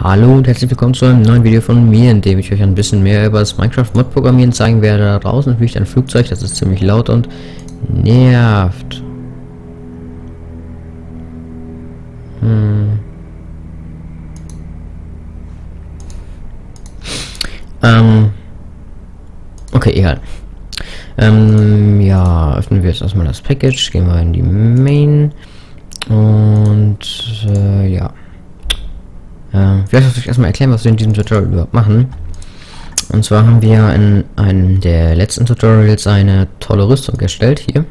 Hallo und herzlich willkommen zu einem neuen Video von mir, in dem ich euch ein bisschen mehr über das Minecraft-Mod-Programmieren zeigen werde. Da draußen fliegt ein Flugzeug, das ist ziemlich laut und nervt. Hm. Ähm. Okay, egal. Ähm, ja, öffnen wir jetzt erstmal das Package, gehen wir in die Main und äh, ja. Äh, vielleicht soll ich erstmal erklären, was wir in diesem Tutorial überhaupt machen. Und zwar haben wir in einem der letzten Tutorials eine tolle Rüstung erstellt hier.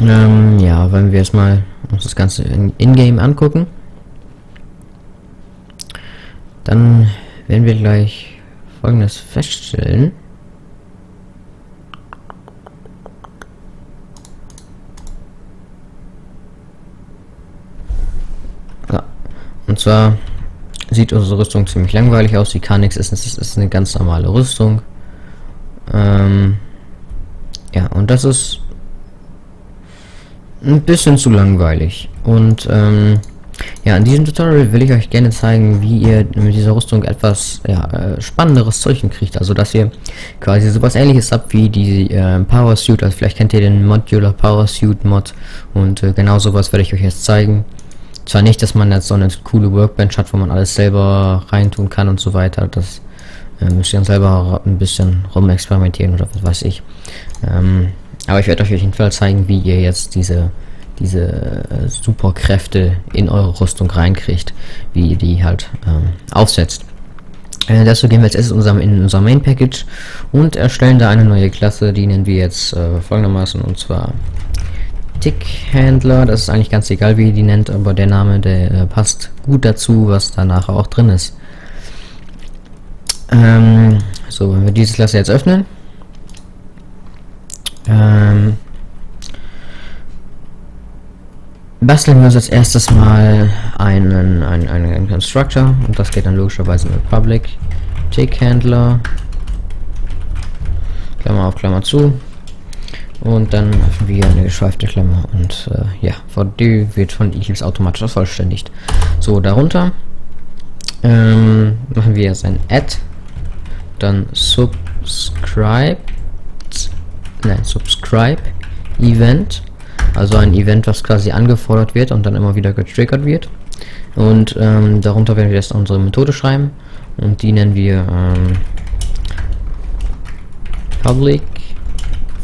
Ähm, ja, wollen wir erstmal uns das Ganze in-game in angucken. Dann werden wir gleich folgendes feststellen. Und zwar sieht unsere Rüstung ziemlich langweilig aus. Die kann nichts, ist, ist, ist eine ganz normale Rüstung. Ähm, ja, und das ist ein bisschen zu langweilig. Und ähm, ja, in diesem Tutorial will ich euch gerne zeigen, wie ihr mit dieser Rüstung etwas ja, äh, spannenderes Zeug kriegt. Also, dass ihr quasi sowas ähnliches habt wie die äh, Power Suit. Also, vielleicht kennt ihr den Modular Power Suit Mod. Und äh, genau sowas werde ich euch jetzt zeigen. Zwar nicht, dass man jetzt so eine coole Workbench hat, wo man alles selber reintun kann und so weiter. Das äh, müsst ihr dann selber ein bisschen rumexperimentieren oder was weiß ich. Ähm, aber ich werde euch auf jeden Fall zeigen, wie ihr jetzt diese diese äh, Superkräfte in eure Rüstung reinkriegt, wie ihr die halt ähm, aufsetzt. Äh, dazu gehen wir jetzt erst in unserem, in unser Main Package und erstellen da eine neue Klasse, die nennen wir jetzt äh, folgendermaßen und zwar Tick-Händler, das ist eigentlich ganz egal, wie ihr die nennt, aber der Name, der äh, passt gut dazu, was danach auch drin ist. Ähm, so, wenn wir diese Klasse jetzt öffnen, ähm, basteln wir uns als erstes mal einen, einen, einen Constructor und das geht dann logischerweise mit Public Tick-Händler, Klammer auf Klammer zu, und dann öffnen wir eine geschweifte Klammer und äh, ja, die wird von Eagles automatisch vervollständigt. So, darunter ähm, machen wir jetzt ein Add, dann Subscribe, nein, Subscribe Event, also ein Event, was quasi angefordert wird und dann immer wieder getriggert wird. Und ähm, darunter werden wir jetzt unsere Methode schreiben und die nennen wir ähm, Public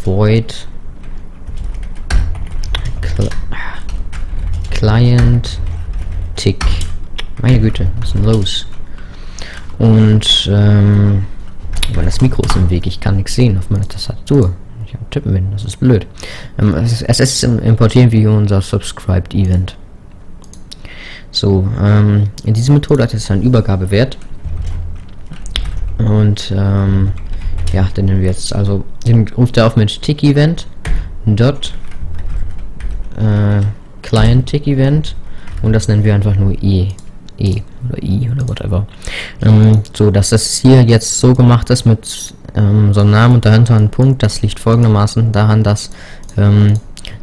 Void Client Tick. Meine Güte, was ist denn los? Und, ähm, weil das Mikro ist im Weg, ich kann nichts sehen auf meiner Tastatur. Ich habe Tippen bin, das ist blöd. Ähm, als erstes importieren wir unser Subscribed Event. So, ähm, in dieser Methode hat es einen Übergabewert. Und, ähm, ja, den nehmen wir jetzt, also, den ruft er auf mit Tick Event. Dot, äh, Client Tick Event und das nennen wir einfach nur E. E oder I oder whatever. Ähm, so, dass das hier jetzt so gemacht ist mit ähm, so einem Namen und dahinter ein Punkt, das liegt folgendermaßen daran, dass ähm,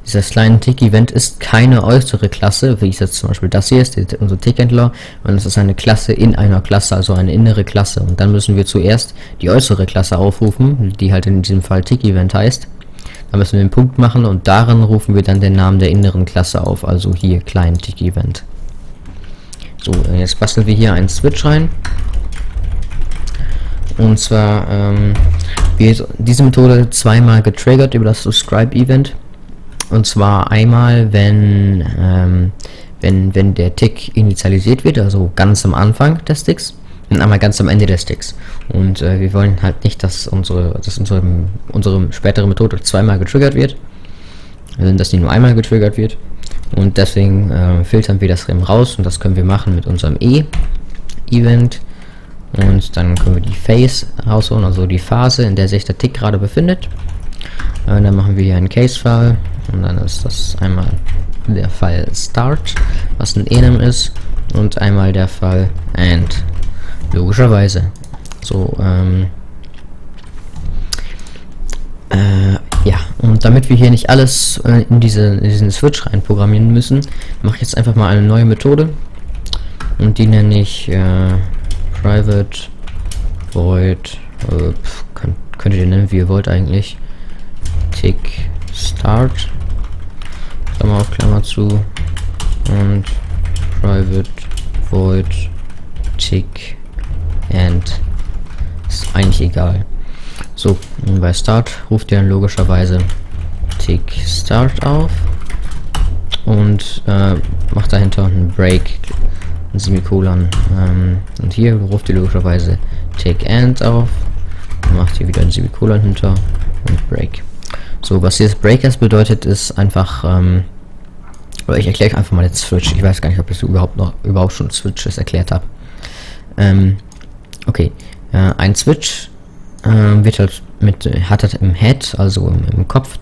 dieses kleine Tick-Event ist keine äußere Klasse, wie ich jetzt zum Beispiel das hier ist, die, unser Tickhändler, und es ist eine Klasse in einer Klasse, also eine innere Klasse. Und dann müssen wir zuerst die äußere Klasse aufrufen, die halt in diesem Fall Tick-Event heißt. Da müssen wir einen Punkt machen und darin rufen wir dann den Namen der inneren Klasse auf, also hier klein Tick Event. So, jetzt basteln wir hier einen Switch rein. Und zwar ähm, wird diese Methode zweimal getriggert über das Subscribe Event. Und zwar einmal, wenn, ähm, wenn, wenn der Tick initialisiert wird, also ganz am Anfang des Ticks und einmal ganz am Ende des Sticks. Und äh, wir wollen halt nicht, dass unsere, dass unsere, unsere spätere Methode zweimal getriggert wird. Also, dass die nur einmal getriggert wird. Und deswegen äh, filtern wir das REM raus und das können wir machen mit unserem E-Event. Und dann können wir die Phase rausholen, also die Phase, in der sich der Tick gerade befindet. Äh, dann machen wir hier einen Case-File und dann ist das einmal der Fall Start, was ein enum ist, und einmal der Fall End. Logischerweise. So, ähm. Äh, ja, und damit wir hier nicht alles äh, in, diese, in diesen Switch rein programmieren müssen, mache ich jetzt einfach mal eine neue Methode. und die nenne ich äh, private void äh, könnt, könnt ihr nennen wie ihr wollt eigentlich tick start Klammer auf Klammer zu und private void tick and ist eigentlich egal so bei start ruft ihr logischerweise tick start auf und äh, macht dahinter einen break ein Semikolon ähm, und hier ruft ihr logischerweise take end auf macht hier wieder ein Semikolon hinter und break so, was jetzt Breakers bedeutet, ist einfach, ähm, oder ich erkläre einfach mal jetzt Switch. Ich weiß gar nicht, ob ich überhaupt noch überhaupt schon Switches erklärt habe. Ähm, okay, äh, ein Switch äh, wird halt mit hat halt im Head, also im, im Kopf,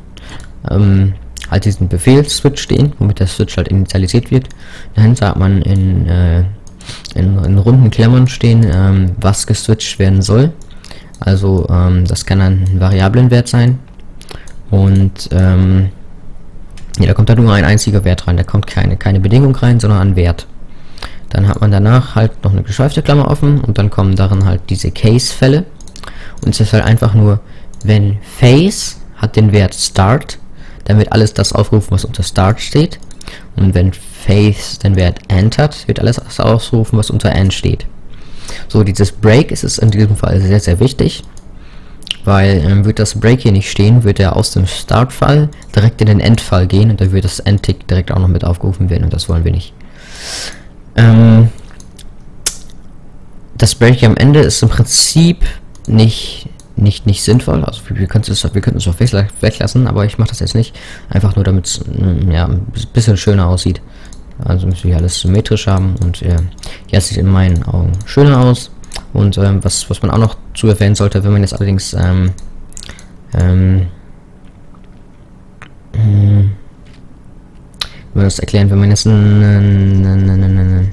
ähm, halt diesen Befehl Switch stehen, womit der Switch halt initialisiert wird. Dahinter hat man in, äh, in, in runden Klammern stehen, ähm, was geswitcht werden soll. Also ähm, das kann ein Variablenwert sein, und ähm, ja, da kommt da nur ein einziger Wert rein. Da kommt keine, keine Bedingung rein, sondern ein Wert. Dann hat man danach halt noch eine geschweifte Klammer offen und dann kommen darin halt diese Case-Fälle. Und es ist halt einfach nur, wenn Face hat den Wert Start, dann wird alles das aufrufen, was unter Start steht. Und wenn Face den Wert End hat, wird alles das aufrufen, was unter End steht. So, dieses Break ist es in diesem Fall sehr, sehr wichtig. Weil ähm, wird das Break hier nicht stehen, wird er aus dem Startfall direkt in den Endfall gehen und dann wird das Endtick direkt auch noch mit aufgerufen werden und das wollen wir nicht. Ähm, das Break am Ende ist im Prinzip nicht nicht nicht sinnvoll. Also wir können es wir können es auch weglassen, aber ich mache das jetzt nicht, einfach nur damit es mm, ja ein bisschen schöner aussieht. Also müssen wir alles symmetrisch haben und äh, ja, sieht in meinen Augen schöner aus. Und ähm, was, was man auch noch zu erwähnen sollte, wenn man jetzt allerdings ähm, ähm, hm, man das erklären, wenn man jetzt einen,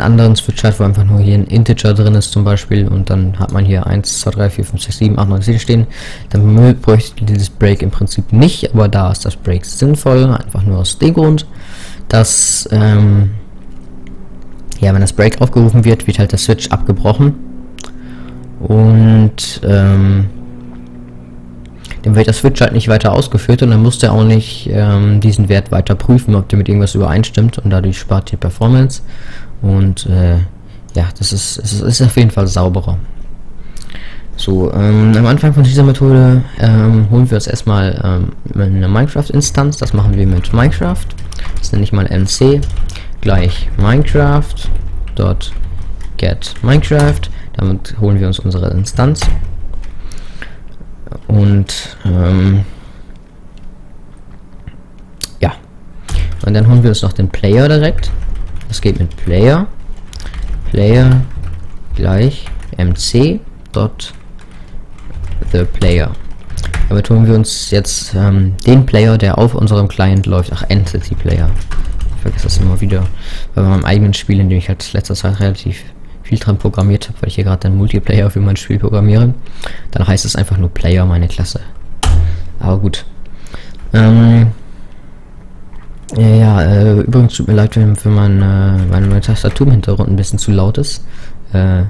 anderen Switch hat, wo einfach nur hier ein Integer drin ist zum Beispiel und dann hat man hier 1, 2, 3, 4, 5, 6, 7, 8, 9, 10 stehen, dann bräuchte dieses Break im Prinzip nicht, aber da ist das Break sinnvoll, einfach nur aus dem Grund, dass ähm, ja, wenn das Break aufgerufen wird, wird halt der Switch abgebrochen. Und ähm, dann wird der Switch halt nicht weiter ausgeführt und dann muss der auch nicht ähm, diesen Wert weiter prüfen, ob der mit irgendwas übereinstimmt und dadurch spart die Performance. Und äh, ja, das ist, es ist auf jeden Fall sauberer. So, ähm, am Anfang von dieser Methode ähm, holen wir uns erstmal ähm, eine Minecraft-Instanz. Das machen wir mit Minecraft. Das nenne ich mal MC gleich Minecraft dort get Minecraft. Damit holen wir uns unsere Instanz. Und ähm, ja. Und dann holen wir uns noch den Player direkt. Das geht mit Player. Player gleich mc dot the player. Damit holen wir uns jetzt ähm, den Player, der auf unserem Client läuft. Ach, Entity Player vergesse das immer wieder. Bei meinem eigenen Spiel, in dem ich halt letzter Zeit relativ viel dran programmiert habe, weil ich hier gerade einen Multiplayer für mein Spiel programmiere. Dann heißt es einfach nur Player, meine Klasse. Aber gut. Ähm, ja, äh, übrigens tut mir leid, wenn, wenn man, äh, meine, meine Tastatur im Hintergrund ein bisschen zu laut ist. Äh,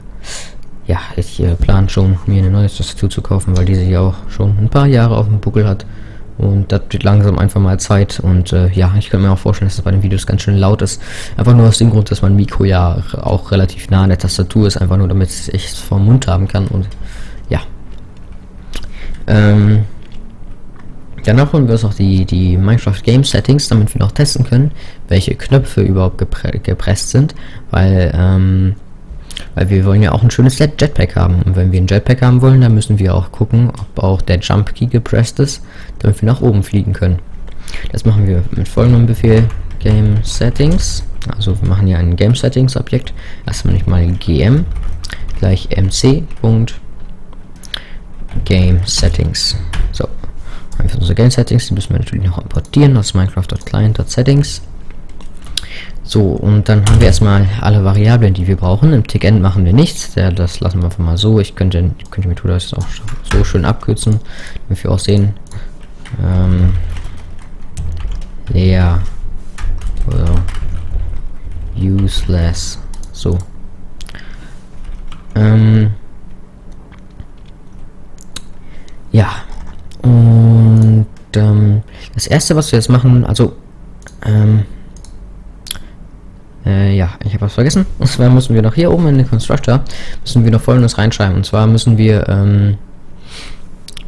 ja, ich äh, plane schon, mir eine neue Tastatur zu kaufen, weil diese ja auch schon ein paar Jahre auf dem Buckel hat. Und das wird langsam einfach mal Zeit. Und äh, ja, ich kann mir auch vorstellen, dass das bei den Videos ganz schön laut ist. Einfach nur aus dem Grund, dass mein Mikro ja auch relativ nah an der Tastatur ist. Einfach nur, damit ich es vom Mund haben kann. Und ja. Ähm, danach holen wir uns auch die, die Minecraft Game Settings, damit wir noch testen können, welche Knöpfe überhaupt gepre gepresst sind. Weil, ähm, weil wir wollen ja auch ein schönes Jetpack haben. Und wenn wir ein Jetpack haben wollen, dann müssen wir auch gucken, ob auch der Jump Key gepresst ist, damit wir nach oben fliegen können. Das machen wir mit folgendem Befehl Game Settings. Also wir machen ja ein Game Settings Objekt. Erstmal nicht mal gm gleich mc. Game Settings. So, einfach unsere Game Settings, die müssen wir natürlich noch importieren aus Minecraft.client.settings. So, und dann haben wir erstmal alle Variablen, die wir brauchen. Im Tickend machen wir nichts. Ja, das lassen wir einfach mal so. Ich könnte, könnte Methode das auch so schön abkürzen, damit wir auch sehen. Ähm, ja. So. useless. So. Ähm, ja. Und ähm, das erste, was wir jetzt machen, also ähm, äh, ja, ich habe was vergessen. Und zwar müssen wir noch hier oben in den Constructor müssen wir noch folgendes reinschreiben. Und zwar müssen wir ähm,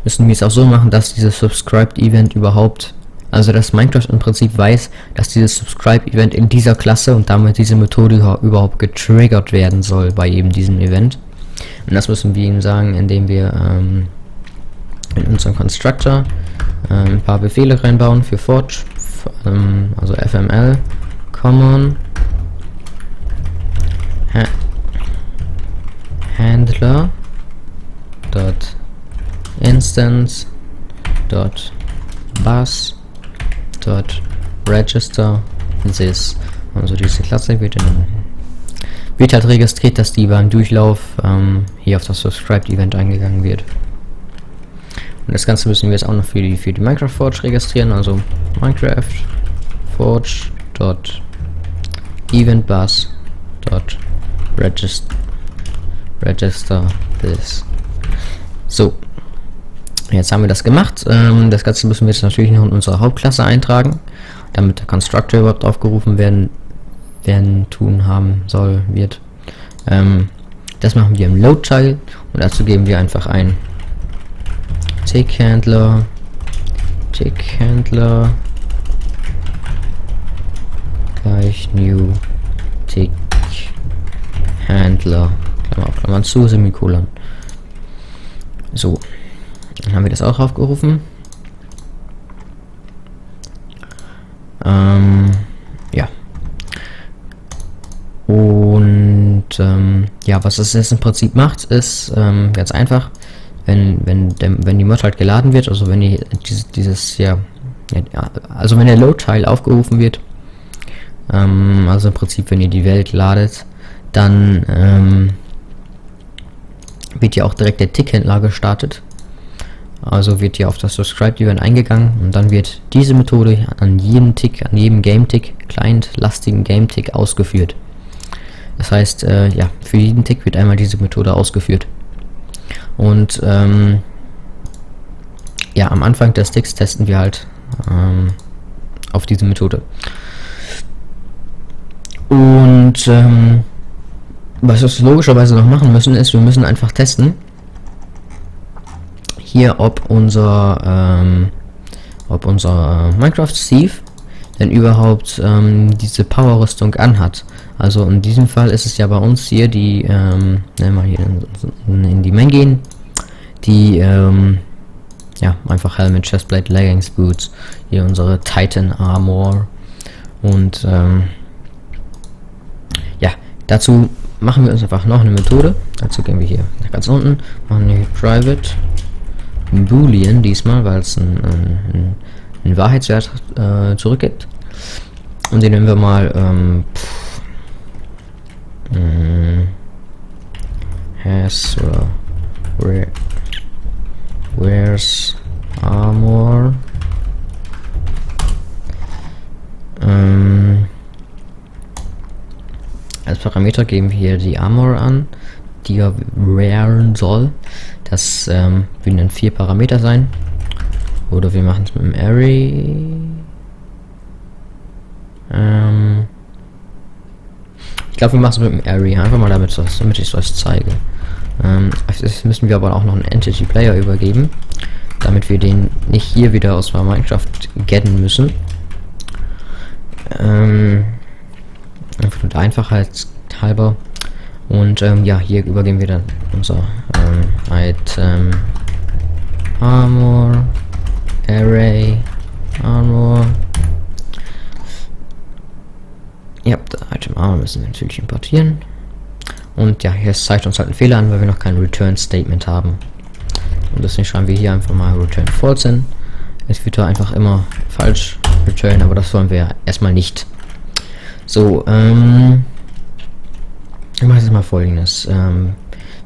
müssen wir es auch so machen, dass dieses Subscribed Event überhaupt also dass Minecraft im Prinzip weiß, dass dieses Subscribe-Event in dieser Klasse und damit diese Methode überhaupt getriggert werden soll bei eben diesem Event. Und das müssen wir ihm sagen, indem wir ähm, in unserem Constructor äh, ein paar Befehle reinbauen für Forge, ähm, also fml common ha handler dot instance dot bus dort register this. Also diese Klasse wird, in, wird halt registriert, dass die beim Durchlauf ähm, hier auf das Subscribed Event eingegangen wird. Und das Ganze müssen wir jetzt auch noch für die für die Minecraft Forge registrieren. Also Minecraft Forge dot Event Bus dot register register this. So, Jetzt haben wir das gemacht. Ähm, das Ganze müssen wir jetzt natürlich noch in unsere Hauptklasse eintragen, damit der Constructor überhaupt aufgerufen werden, werden tun haben soll, wird. Ähm, das machen wir im Load-Teil und dazu geben wir einfach ein Tick-Handler, Tick-Handler gleich New Tick-Handler, Klammer auf Klammern zu, Semikolon. So, dann haben wir das auch aufgerufen. Ähm, ja. Und ähm, ja, was es jetzt im Prinzip macht, ist ähm, ganz einfach, wenn, wenn, der, wenn die Mod halt geladen wird, also wenn die, dieses, dieses ja, ja, also wenn der Load-Teil aufgerufen wird, ähm, also im Prinzip, wenn ihr die Welt ladet, dann ähm, wird ja auch direkt der Tickhändler gestartet. Also wird hier auf das Subscribe Event eingegangen und dann wird diese Methode an jedem Tick, an jedem Game Tick, client-lastigen Game Tick ausgeführt. Das heißt, äh, ja, für jeden Tick wird einmal diese Methode ausgeführt. Und ähm, ja, am Anfang des Ticks testen wir halt ähm, auf diese Methode. Und ähm, was wir logischerweise noch machen müssen, ist, wir müssen einfach testen, hier, ob unser, ähm, ob unser Minecraft Steve denn überhaupt ähm, diese Power-Rüstung anhat. Also in diesem Fall ist es ja bei uns hier die, ähm, mal hier in, in, die Menge gehen, die, ähm, ja, einfach Helmet, Chestplate, Leggings, Boots, hier unsere Titan Armor und, ähm, ja, dazu machen wir uns einfach noch eine Methode. Dazu gehen wir hier ganz unten, machen hier Private Boolean diesmal, weil es einen, einen, einen Wahrheitswert äh, zurückgibt. Und den nehmen wir mal ähm, pff, mm, has oder where, where's armor ähm, als Parameter geben wir hier die Armor an, die er wearen soll. Das ähm, würden dann vier Parameter sein. Oder wir machen es mit dem Array. Ähm ich glaube, wir machen es mit dem Array. Einfach mal damit, damit ich es euch zeige. Ähm, das müssen wir aber auch noch einen Entity Player übergeben. Damit wir den nicht hier wieder aus Minecraft getten müssen. Ähm, einfach der Einfachheit halber. Und ähm, ja, hier übergeben wir dann unser ähm, Item Armor Array Armor. Ja, das Item Armor müssen wir natürlich importieren. Und ja, hier zeigt uns halt ein Fehler an, weil wir noch kein Return Statement haben. Und deswegen schreiben wir hier einfach mal Return False hin. Es wird da einfach immer falsch return, aber das wollen wir erstmal nicht. So, ähm, ich mache jetzt mal folgendes. Ähm,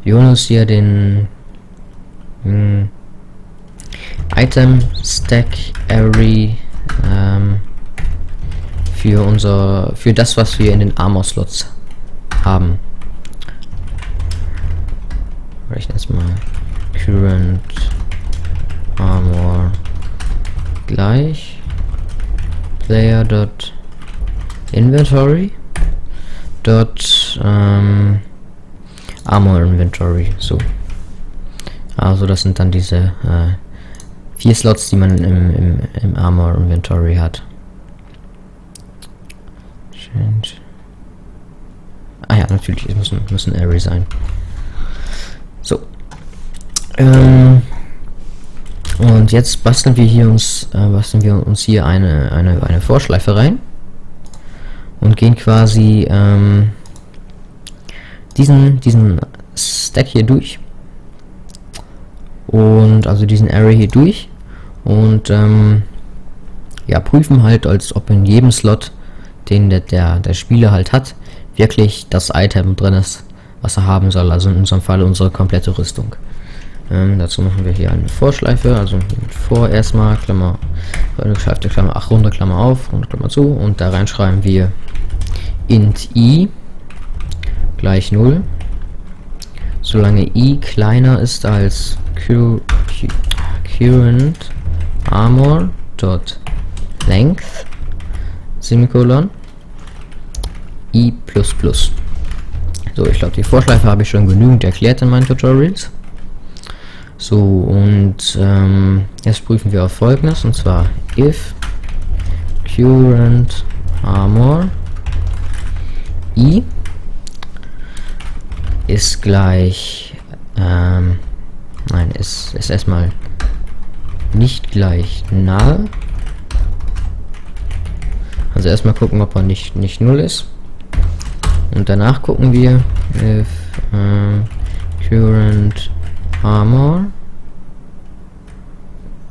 wir holen uns hier den mh, hm, Item Stack Array ähm, für unser, für das, was wir in den Armor-Slots haben. Rechnen es mal. Current Armor gleich Player dot Inventory dot ähm, Armor Inventory. So. Also das sind dann diese äh, vier Slots, die man im, im, im Armor Inventory hat. Change. Ah ja, natürlich, es muss ein Array sein. So. Ähm, und jetzt basteln wir hier uns, äh, basteln wir uns hier eine, eine, eine Vorschleife rein. Und gehen quasi ähm, diesen, diesen Stack hier durch. Und also diesen Array hier durch. Und ähm, ja, prüfen halt, als ob in jedem Slot, den der, der, der Spieler halt hat, wirklich das Item drin ist, was er haben soll. Also in unserem Fall unsere komplette Rüstung. Ähm, dazu machen wir hier eine Vorschleife, also vor erstmal, Klammer, geschäfte Klammer, ach, runde Klammer auf, runde Klammer zu und da reinschreiben wir int i gleich 0, solange i kleiner ist als current armor dot length semikolon i plus plus. So, ich glaube, die Vorschleife habe ich schon genügend erklärt in meinen Tutorials. So, und ähm, jetzt prüfen wir auf folgendes, und zwar if current armor i ist gleich, ähm, nein, ist, ist erstmal nicht gleich null. Also erstmal gucken, ob er nicht, nicht null ist. Und danach gucken wir, if äh, current Armor.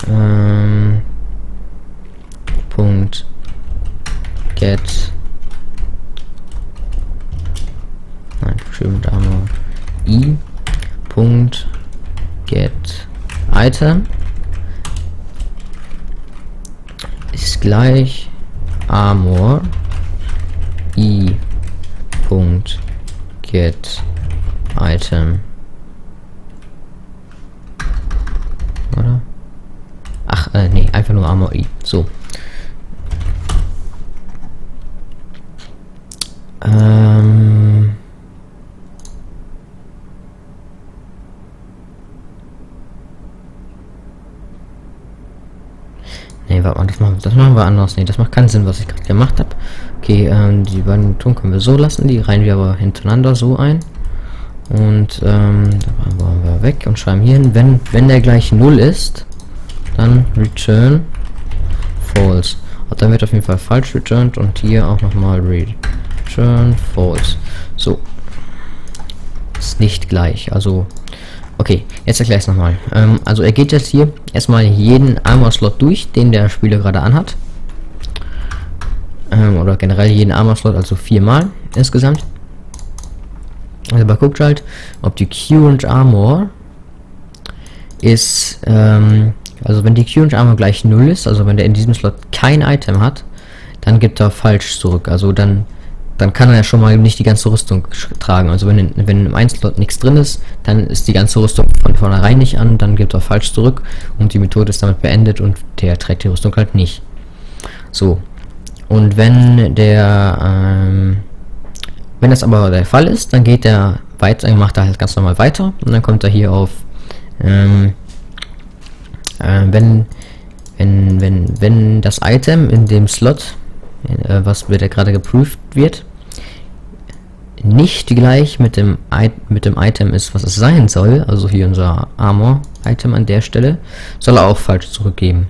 Ähm, Punkt. Get. Nein schön Armor i. Punkt. Get. Item. Ist gleich Armor i. Punkt. Get. Item Äh, nee, einfach nur Armor I. So. Ähm. Nee, warte mal, das machen, das machen wir anders. Nee, das macht keinen Sinn, was ich gerade gemacht habe. Okay, ähm, die beiden Ton können wir so lassen, die reihen wir aber hintereinander so ein. Und ähm, da waren wir weg und schreiben hier hin, wenn, wenn der gleich 0 ist, dann return false. Und dann wird auf jeden Fall falsch returned und hier auch nochmal return false. So. Ist nicht gleich. Also, okay, jetzt erkläre ich es nochmal. Ähm, also er geht jetzt hier erstmal jeden Armor-Slot durch, den der Spieler gerade anhat. Ähm, oder generell jeden Armor-Slot, also viermal insgesamt. Also man guckt halt, ob die Current Armor ist ähm, also wenn die Current Armor gleich 0 ist, also wenn der in diesem Slot kein Item hat, dann gibt er falsch zurück. Also dann, dann kann er ja schon mal nicht die ganze Rüstung tragen. Also wenn, wenn im einen Slot nichts drin ist, dann ist die ganze Rüstung von vornherein nicht an, dann gibt er falsch zurück und die Methode ist damit beendet und der trägt die Rüstung halt nicht. So. Und wenn der, ähm, wenn das aber der Fall ist, dann geht er weiter, macht er halt ganz normal weiter und dann kommt er hier auf, ähm, äh, wenn, wenn, wenn, wenn das Item in dem Slot, äh, was wird gerade geprüft wird, nicht gleich mit dem, I mit dem Item ist, was es sein soll, also hier unser Armor-Item an der Stelle, soll er auch falsch zurückgeben.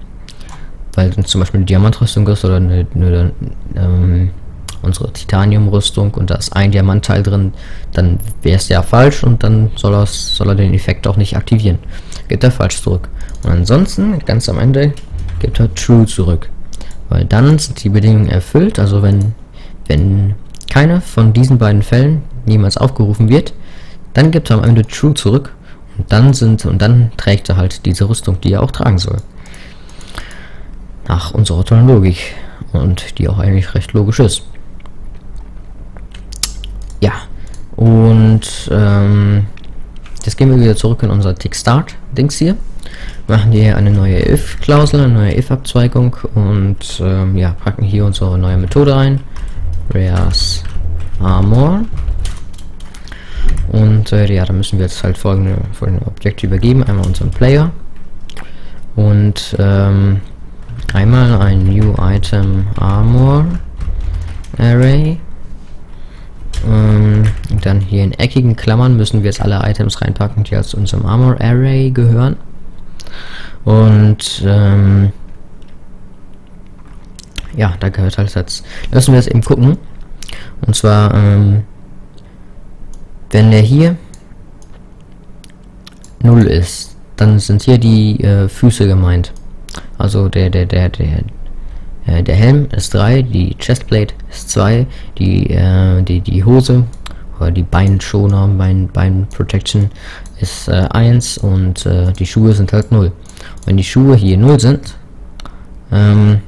Weil zum Beispiel eine Diamantrüstung ist oder eine, eine ähm, unsere Titanium-Rüstung und da ist ein Diamantteil drin, dann wäre es ja falsch und dann soll, soll er den Effekt auch nicht aktivieren. Geht er falsch zurück. Und ansonsten, ganz am Ende, gibt er True zurück. Weil dann sind die Bedingungen erfüllt, also wenn, wenn keine von diesen beiden Fällen niemals aufgerufen wird, dann gibt er am Ende True zurück und dann sind und dann trägt er halt diese Rüstung, die er auch tragen soll. Nach unserer tollen Logik. und die auch eigentlich recht logisch ist. Ja, und ähm, jetzt gehen wir wieder zurück in unser Tick Start Dings hier. Machen hier eine neue if-Klausel, eine neue if-Abzweigung und ähm, ja, packen hier unsere neue Methode ein. Reas Armor. Und äh, ja, da müssen wir jetzt halt folgende, folgende Objekte übergeben. Einmal unseren Player und ähm, einmal ein New Item Armor Array. Ähm, dann hier in eckigen Klammern müssen wir jetzt alle Items reinpacken, die aus unserem Armor Array gehören. Und ähm, ja, da gehört halt jetzt. Lassen wir jetzt eben gucken. Und zwar, ähm, wenn der hier 0 ist, dann sind hier die äh, Füße gemeint. Also der, der, der, der, äh, der Helm ist 3, die Chestplate ist 2, die, äh, die, die Hose oder die Beinschoner, Bein, Bein Protection ist 1 äh, und die Schuhe sind halt 0. Wenn die Schuhe hier 0 sind, ähm,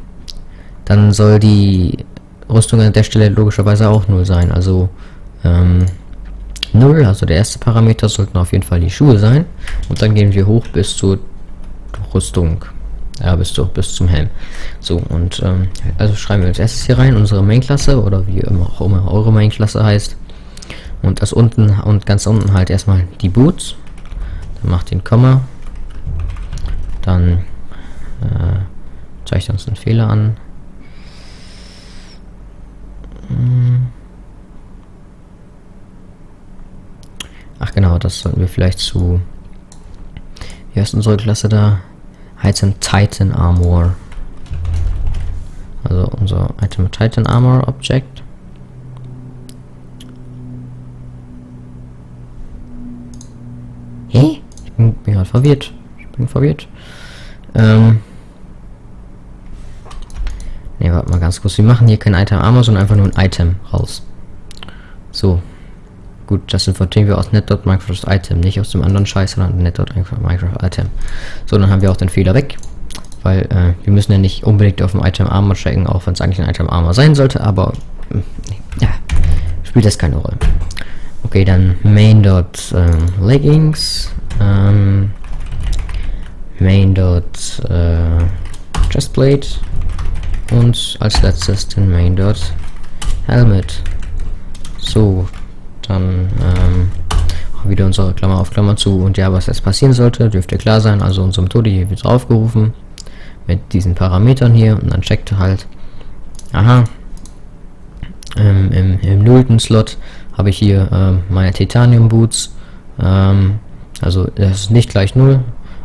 dann soll die Rüstung an der Stelle logischerweise auch 0 sein. Also ähm, 0, also der erste Parameter sollten auf jeden Fall die Schuhe sein. Und dann gehen wir hoch bis zur Rüstung. Ja, bis, zu, bis zum Helm. So, und ähm, also schreiben wir als erstes hier rein unsere Main-Klasse oder wie immer auch immer eure Main-Klasse heißt. Und das unten und ganz unten halt erstmal die Boots. Dann macht den Komma. Dann äh, zeigt uns einen Fehler an. Hm. Ach genau, das sollten wir vielleicht zu... Wie heißt unsere Klasse da? Item Titan Armor. Also unser Item Titan Armor Object. Hä? Ich bin, bin gerade verwirrt. Ich bin verwirrt. Ähm. Ne, warte mal ganz kurz. Wir machen hier kein Item Armor, sondern einfach nur ein Item raus. So. Gut, das importieren wir aus net.minecraft Item, nicht aus dem anderen Scheiß, sondern net.minecraft Item. So, dann haben wir auch den Fehler weg. Weil äh, wir müssen ja nicht unbedingt auf dem Item Armor checken, auch wenn es eigentlich ein Item Armor sein sollte, aber äh, ja, spielt das keine Rolle. Okay, dann main.leggings, ähm, main.chestplate äh, und als letztes den main.helmet. So, dann ähm, wieder unsere Klammer auf Klammer zu. Und ja, was jetzt passieren sollte, dürfte klar sein. Also unsere Methode hier wird aufgerufen mit diesen Parametern hier. Und dann checkt halt, aha, ähm, im, im nullten Slot habe ich hier ähm, meine Titanium Boots, ähm, also das ist nicht gleich 0,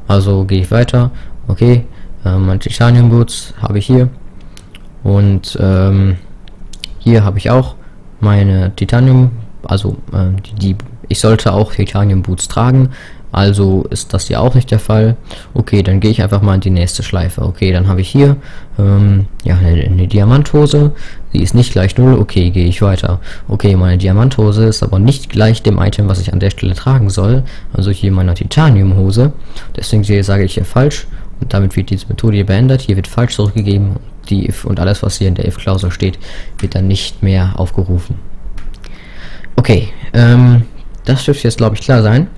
also gehe ich weiter, okay, ähm, meine Titanium Boots habe ich hier. Und ähm, hier habe ich auch meine Titanium also äh, die, die, ich sollte auch Titanium Boots tragen, also ist das ja auch nicht der Fall. Okay, dann gehe ich einfach mal in die nächste Schleife. Okay, dann habe ich hier ähm, ja, eine, eine, Diamanthose. Die ist nicht gleich 0. Okay, gehe ich weiter. Okay, meine Diamanthose ist aber nicht gleich dem Item, was ich an der Stelle tragen soll. Also hier meine Titaniumhose. Deswegen sage ich hier falsch. Und damit wird diese Methode hier beendet. Hier wird falsch zurückgegeben. Die if und alles, was hier in der if-Klausel steht, wird dann nicht mehr aufgerufen. Okay, ähm, das dürfte jetzt, glaube ich, klar sein.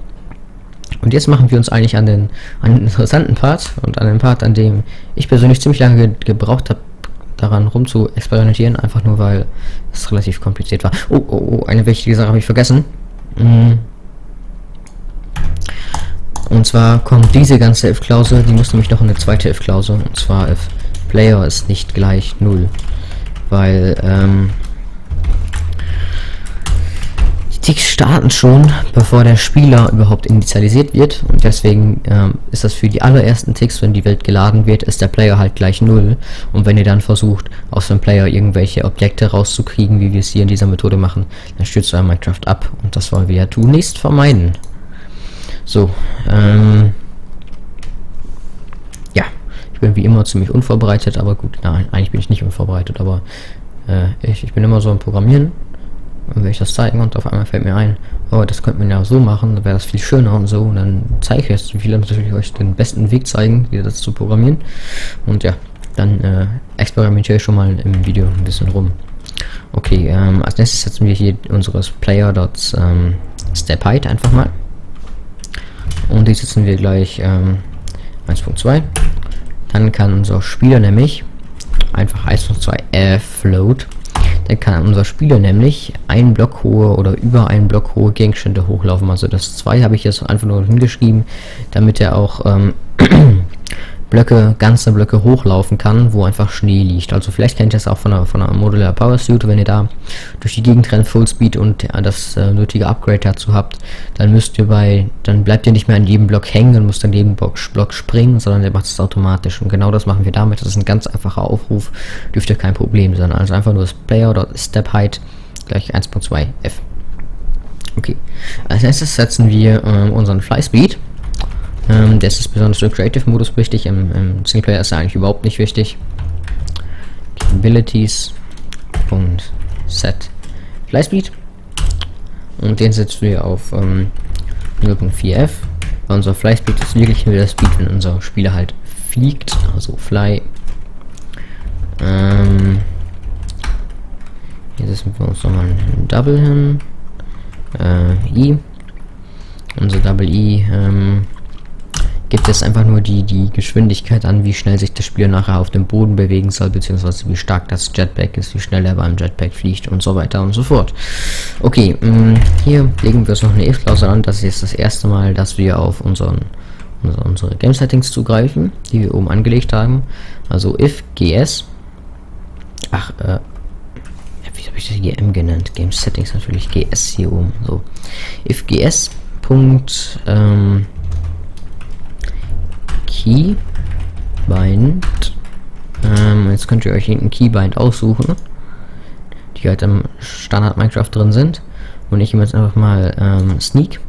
Und jetzt machen wir uns eigentlich an den, an den interessanten Part und an den Part, an dem ich persönlich ziemlich lange ge gebraucht habe, daran rum zu experimentieren, einfach nur weil es relativ kompliziert war. Oh, oh, oh eine wichtige Sache habe ich vergessen. Mm. Und zwar kommt diese ganze if-Klausel, die muss nämlich noch eine zweite if-Klausel, und zwar if Player ist nicht gleich 0. Weil, ähm, Ticks starten schon, bevor der Spieler überhaupt initialisiert wird. Und deswegen ähm, ist das für die allerersten Ticks, wenn die Welt geladen wird, ist der Player halt gleich 0. Und wenn ihr dann versucht, aus dem Player irgendwelche Objekte rauszukriegen, wie wir es hier in dieser Methode machen, dann stürzt euer Minecraft ab. Und das wollen wir ja tunlichst vermeiden. So, ähm... Ja, ich bin wie immer ziemlich unvorbereitet, aber gut, nein, eigentlich bin ich nicht unvorbereitet, aber äh, ich, ich bin immer so im Programmieren wenn ich das zeigen und auf einmal fällt mir ein, oh, das könnte man ja so machen, dann wäre das viel schöner und so. Und dann zeige ich es. Will natürlich euch den besten Weg zeigen, wie das zu programmieren. Und ja, dann äh, experimentiere ich schon mal im Video ein bisschen rum. Okay, ähm, als nächstes setzen wir hier unseres Player.StepHeight ähm, einfach mal. Und die setzen wir gleich ähm, 1.2. Dann kann unser Spieler nämlich einfach 1.2 äh, float. Dann kann unser Spieler nämlich einen Block hohe oder über einen Block hohe Gegenstände hochlaufen. Also das 2 habe ich jetzt einfach nur hingeschrieben, damit er auch ähm, Blöcke, ganze Blöcke hochlaufen kann, wo einfach Schnee liegt. Also vielleicht kennt ihr es auch von einer, von einer Modular Power Suit, wenn ihr da durch die Gegend rennt, Fullspeed und äh, das äh, nötige Upgrade dazu habt, dann müsst ihr bei, dann bleibt ihr nicht mehr an jedem Block hängen und müsst an jedem Block, springen, sondern der macht es automatisch. Und genau das machen wir damit. Das ist ein ganz einfacher Aufruf, dürfte kein Problem sein. Also einfach nur das Player oder Step Height gleich 1.2 F. Okay. Als nächstes setzen wir äh, unseren Fly Speed ähm, das ist besonders im Creative-Modus wichtig, im, im Singleplayer ist er eigentlich überhaupt nicht wichtig. Capabilities und Set Flyspeed. Und den setzen wir auf ähm, 0.4f. Unser Flyspeed ist wirklich nur der Speed, wenn unser Spieler halt fliegt, also Fly. Ähm, hier setzen wir uns nochmal ein Double hin. Äh, I. Unser Double I ähm, gibt es einfach nur die, die Geschwindigkeit an, wie schnell sich der Spieler nachher auf dem Boden bewegen soll, beziehungsweise wie stark das Jetpack ist, wie schnell er beim Jetpack fliegt und so weiter und so fort. Okay, mh, mm, hier legen wir uns noch eine if-Klausel an. Das ist jetzt das erste Mal, dass wir auf unseren, unsere, unsere Game-Settings zugreifen, die wir oben angelegt haben. Also if gs. Ach, äh, wie habe ich das GM genannt? Game Settings natürlich GS hier oben. So, if gs. Punkt, ähm, Keybind. Ähm, jetzt könnt ihr euch irgendeinen Keybind aussuchen, die halt im Standard Minecraft drin sind. Und ich nehme jetzt einfach mal ähm, Sneak.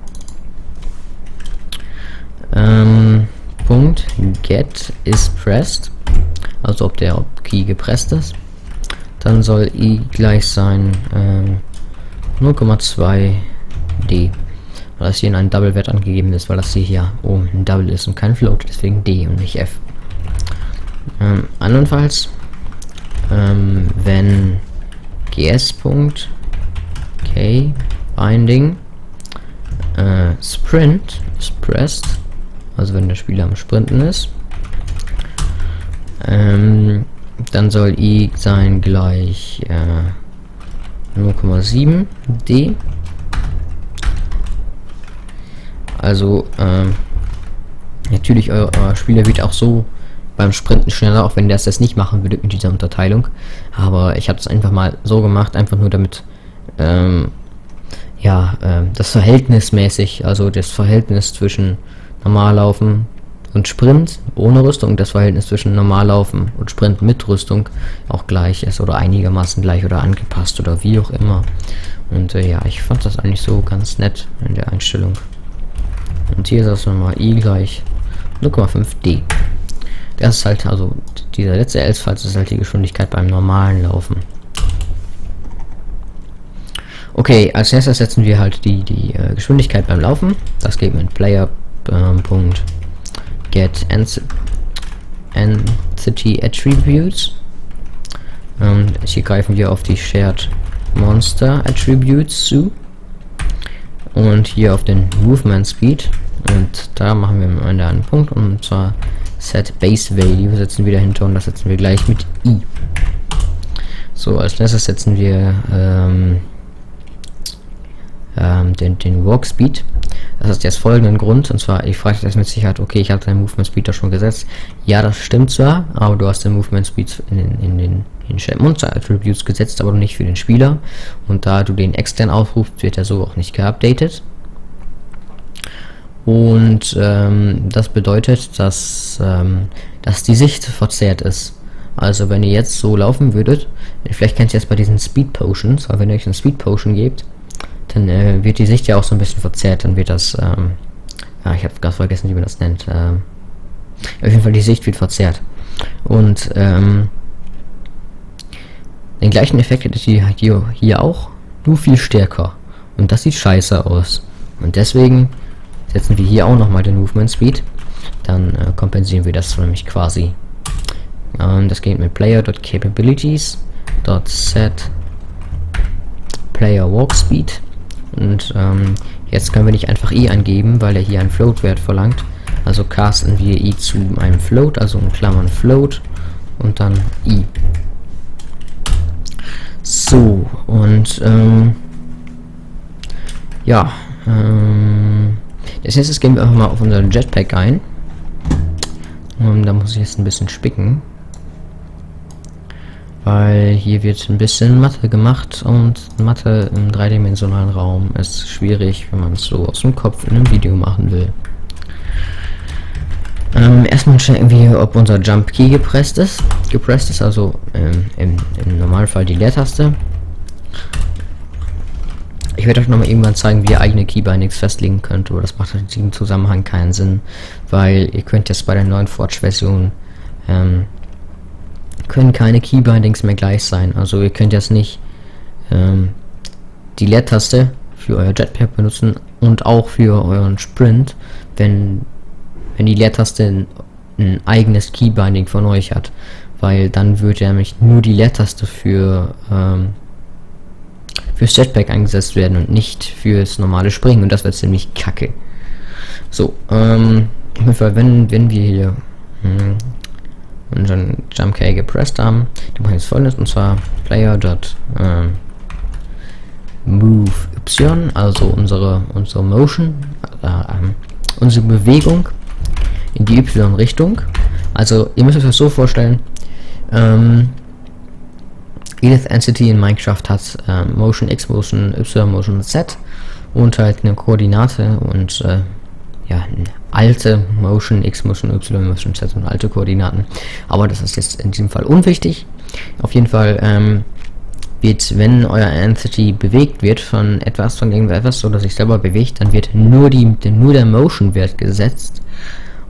Ähm, Punkt get is pressed. Also ob der Key gepresst ist. Dann soll i gleich sein ähm, 0,2 d weil das hier in einem Double-Wert angegeben ist, weil das hier, hier oben ein Double ist und kein Float, deswegen D und nicht F. Ähm, andernfalls, ähm, wenn gs.k binding äh, sprint ist pressed, also wenn der Spieler am Sprinten ist, ähm, dann soll i sein gleich äh, 0,7 d Also, ähm, natürlich, euer, euer Spieler wird auch so beim Sprinten schneller, auch wenn der es das nicht machen würde mit dieser Unterteilung. Aber ich habe es einfach mal so gemacht, einfach nur damit, ähm, ja, äh, das verhältnismäßig, also das Verhältnis zwischen Normallaufen und Sprint ohne Rüstung, das Verhältnis zwischen Normallaufen und Sprint mit Rüstung auch gleich ist oder einigermaßen gleich oder angepasst oder wie auch immer. Und äh, ja, ich fand das eigentlich so ganz nett in der Einstellung. Und hier ist das nochmal i gleich 0,5d. Das ist halt, also dieser letzte else ist halt die Geschwindigkeit beim normalen Laufen. Okay, als nächstes setzen wir halt die, die äh, Geschwindigkeit beim Laufen. Das geht mit Player. Ähm, Punkt get entity attributes. Ähm, hier greifen wir auf die shared monster attributes zu und hier auf den Movement Speed und da machen wir am Ende einen Punkt und zwar Set Base Value setzen wir dahinter und das setzen wir gleich mit i. So, als nächstes setzen wir ähm, ähm, den, den Walk Speed. Das ist jetzt folgenden Grund, und zwar, ich frage das mit Sicherheit, okay, ich habe deinen Movement Speed da schon gesetzt. Ja, das stimmt zwar, aber du hast den Movement Speed in, in den in Monster Attributes gesetzt, aber nicht für den Spieler. Und da du den extern aufrufst, wird er so auch nicht geupdatet. Und ähm, das bedeutet, dass, ähm, dass die Sicht verzerrt ist. Also wenn ihr jetzt so laufen würdet, vielleicht kennt ihr es bei diesen Speed Potions, aber wenn ihr euch eine Speed Potion gebt, dann äh, wird die Sicht ja auch so ein bisschen verzerrt, dann wird das, ähm, ja, ich habe ganz vergessen, wie man das nennt. Ähm, auf jeden Fall die Sicht wird verzerrt. Und ähm, den gleichen Effekt hättet ihr hier, hier auch, nur viel stärker. Und das sieht scheiße aus. Und deswegen setzen wir hier auch nochmal den Movement Speed. Dann äh, kompensieren wir das nämlich quasi Ähm, das geht mit player.capabilities.set player walk speed und ähm, jetzt können wir nicht einfach i angeben, weil er hier einen Float-Wert verlangt. Also casten wir i zu einem Float, also in Klammern Float und dann i. So, und ähm, ja, ähm, als nächstes gehen wir einfach mal auf unseren Jetpack ein. Und da muss ich jetzt ein bisschen spicken. Weil hier wird ein bisschen Mathe gemacht und Mathe im dreidimensionalen Raum ist schwierig, wenn man es so aus dem Kopf in einem Video machen will. Ähm, erstmal checken wir, ob unser Jump Key gepresst ist. Gepresst ist also ähm, im, im Normalfall die Leertaste. Ich werde euch noch mal irgendwann zeigen, wie ihr eigene Keybindings festlegen könnt, aber das macht in diesem Zusammenhang keinen Sinn, weil ihr könnt jetzt bei der neuen Forge-Version ähm, können keine Keybindings mehr gleich sein. Also ihr könnt jetzt nicht ähm, die Leertaste für euer Jetpack benutzen und auch für euren Sprint, wenn, wenn die Leertaste ein, ein eigenes Keybinding von euch hat. Weil dann würde nämlich nur die Leertaste für ähm, fürs Jetpack eingesetzt werden und nicht fürs normale Springen und das wird ziemlich kacke. So, ähm, wenn, wenn wir hier hm, unseren Jump Key gepresst haben, dann machen wir jetzt folgendes und zwar player. Ähm, move y, also unsere unsere Motion, äh, ähm, unsere Bewegung in die y-Richtung. Also ihr müsst euch das so vorstellen, ähm, Edith Entity in Minecraft hat äh, Motion X, Motion Y, Motion Z und halt eine Koordinate und äh, ja, alte Motion X, Motion Y, Motion Z und alte Koordinaten. Aber das ist jetzt in diesem Fall unwichtig. Auf jeden Fall ähm, wird, wenn euer Entity bewegt wird von etwas, von irgendetwas oder sich selber bewegt, dann wird nur, die, nur der Motion-Wert gesetzt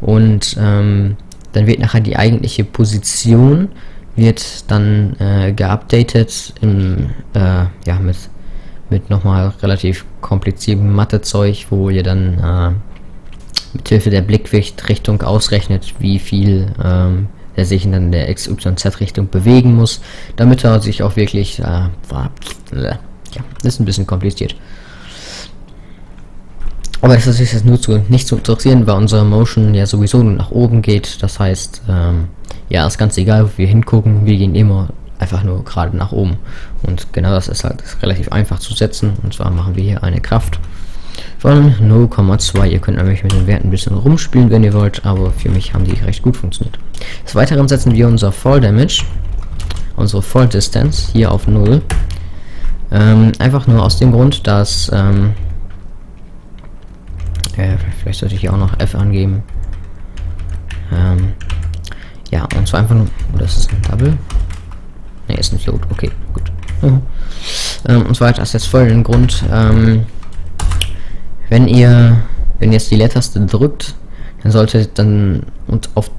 und ähm, dann wird nachher die eigentliche Position wird dann äh, geupdatet im, äh, ja, mit, mit nochmal relativ kompliziertem Mathe-Zeug, wo ihr dann äh, mit Hilfe der Blickwechtrichtung ausrechnet, wie viel ähm, er sich in der XYZ-Richtung bewegen muss, damit er sich auch wirklich, äh, ja, ist ein bisschen kompliziert. Aber das ist jetzt nur zu, nicht zu interessieren, weil unsere Motion ja sowieso nach oben geht. Das heißt, ähm, ja, ist ganz egal, wo wir hingucken, wir gehen immer einfach nur gerade nach oben. Und genau das ist halt relativ einfach zu setzen. Und zwar machen wir hier eine Kraft von 0,2. Ihr könnt nämlich mit den Werten ein bisschen rumspielen, wenn ihr wollt, aber für mich haben die recht gut funktioniert. Des Weiteren setzen wir unser Fall Damage, unsere Fall Distance hier auf 0. Ähm, einfach nur aus dem Grund, dass ähm, äh, vielleicht sollte ich hier auch noch F angeben. Ähm, ja, und zwar einfach nur. Ist es ein Double? Ne, ist ein Float. Okay, gut. Mhm. Ähm, und zwar hat das jetzt voll den Grund, ähm, wenn ihr, wenn ihr jetzt die Leertaste drückt, dann sollte dann und auf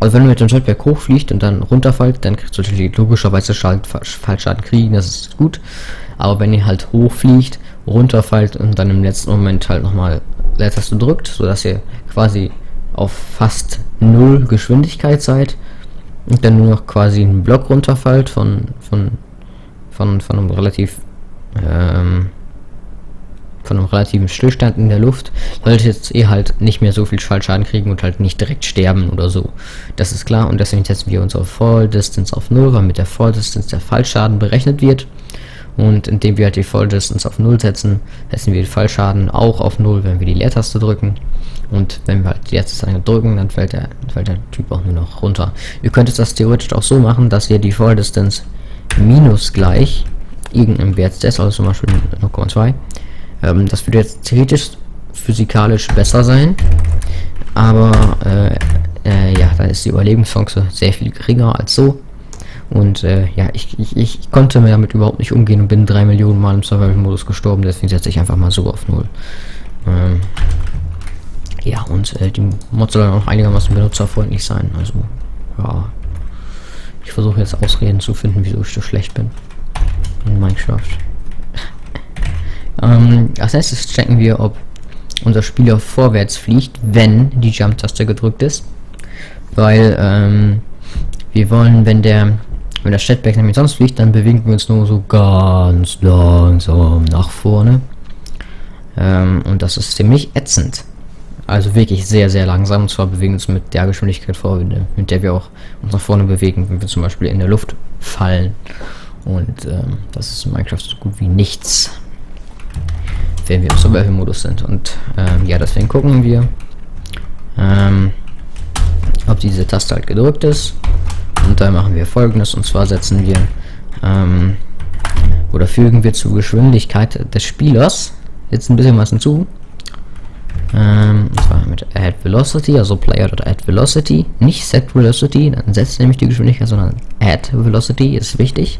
also wenn ihr mit dem Schaltwerk hochfliegt und dann runterfällt, dann kriegt ihr natürlich logischerweise Schalt, Fallschaden kriegen, das ist gut. Aber wenn ihr halt hochfliegt, runterfällt und dann im letzten Moment halt nochmal Leertaste drückt, sodass ihr quasi auf fast null Geschwindigkeit seid und dann nur noch quasi einen Block runterfällt von von von von einem relativ ähm, von einem relativen Stillstand in der Luft, solltet jetzt eh halt nicht mehr so viel Schallschaden kriegen und halt nicht direkt sterben oder so. Das ist klar und deswegen setzen wir unsere Fall Distance auf 0, weil mit der Fall Distance der Fallschaden berechnet wird. Und indem wir halt die Fall Distance auf 0 setzen, setzen wir den Fallschaden auch auf 0, wenn wir die Leertaste drücken. Und wenn wir halt jetzt drücken, dann fällt der, fällt der Typ auch nur noch runter. Ihr könntet das theoretisch auch so machen, dass ihr die Fall Distance minus gleich irgendeinem Wert des, also zum Beispiel 0,2. Ähm, das würde jetzt theoretisch physikalisch besser sein, aber äh, äh, ja, dann ist die Überlebenschance sehr viel geringer als so. Und äh, ja, ich, ich, ich, konnte mir damit überhaupt nicht umgehen und bin drei Millionen Mal im Survival-Modus gestorben, deswegen setze ich einfach mal so auf null. Ähm, ja, und äh, die Mod soll dann auch einigermaßen benutzerfreundlich sein. Also, ja. Ich versuche jetzt Ausreden zu finden, wieso ich so schlecht bin. In Minecraft. ähm, als nächstes checken wir, ob unser Spieler vorwärts fliegt, wenn die Jump-Taste gedrückt ist. Weil, ähm, wir wollen, wenn der wenn der Jetpack nämlich sonst fliegt, dann bewegen wir uns nur so ganz langsam nach vorne. Ähm, und das ist ziemlich ätzend. Also wirklich sehr, sehr langsam. Und zwar bewegen wir uns mit der Geschwindigkeit vor, mit der wir auch uns nach vorne bewegen, wenn wir zum Beispiel in der Luft fallen. Und ähm, das ist in Minecraft so gut wie nichts, wenn wir im Survival-Modus sind. Und ähm, ja, deswegen gucken wir, ähm, ob diese Taste halt gedrückt ist. Und da machen wir folgendes, und zwar setzen wir ähm, oder fügen wir zur Geschwindigkeit des Spielers jetzt ein bisschen was hinzu. Ähm, und zwar mit Add Velocity, also Player.add Velocity, nicht Set Velocity, dann setzt nämlich die Geschwindigkeit, sondern Add Velocity ist wichtig.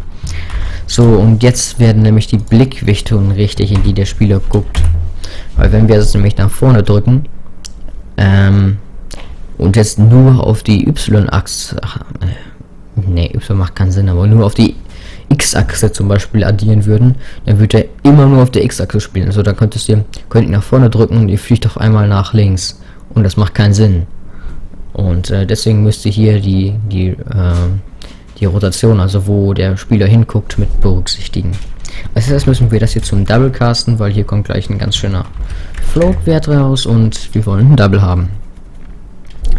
So, und jetzt werden nämlich die Blickrichtungen richtig, in die der Spieler guckt. Weil wenn wir es nämlich nach vorne drücken, ähm, und jetzt nur auf die Y-Achse, äh, ne, Y macht keinen Sinn, aber nur auf die X-Achse zum Beispiel addieren würden, dann würde er immer nur auf der X-Achse spielen. Also da könntest du, könnt ihr nach vorne drücken und ihr fliegt auf einmal nach links. Und das macht keinen Sinn. Und äh, deswegen müsste hier die, die, äh, die Rotation, also wo der Spieler hinguckt, mit berücksichtigen. Als erstes müssen wir das hier zum Double casten, weil hier kommt gleich ein ganz schöner Float-Wert raus und wir wollen ein Double haben.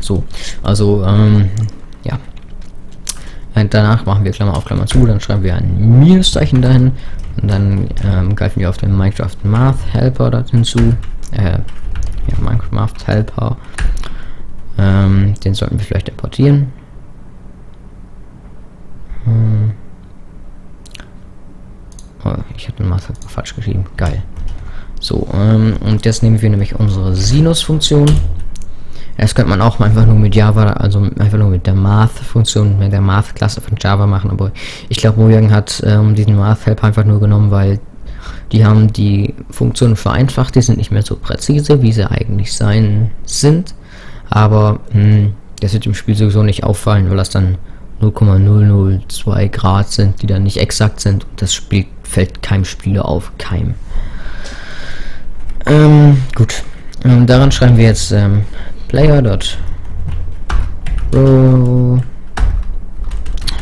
So, also, ähm. Und danach machen wir Klammer auf Klammer zu, dann schreiben wir ein Minuszeichen dahin und dann ähm, greifen wir auf den Minecraft Math Helper dort hinzu. Äh, ja, Minecraft Helper. Ähm, den sollten wir vielleicht importieren. Hm. Oh, ich habe den Math falsch geschrieben. Geil. So, ähm, und jetzt nehmen wir nämlich unsere Sinus-Funktion das könnte man auch einfach nur mit Java, also einfach nur mit der Math-Funktion, mit der Math-Klasse von Java machen, aber ich glaube, Mojang hat ähm, diesen Math-Help einfach nur genommen, weil die haben die Funktionen vereinfacht, die sind nicht mehr so präzise, wie sie eigentlich sein sind, aber mh, hm, das wird im Spiel sowieso nicht auffallen, weil das dann 0,002 Grad sind, die dann nicht exakt sind und das Spiel fällt keinem Spieler auf, keinem. Ähm, gut. Ähm, daran schreiben wir jetzt ähm, Player dot row.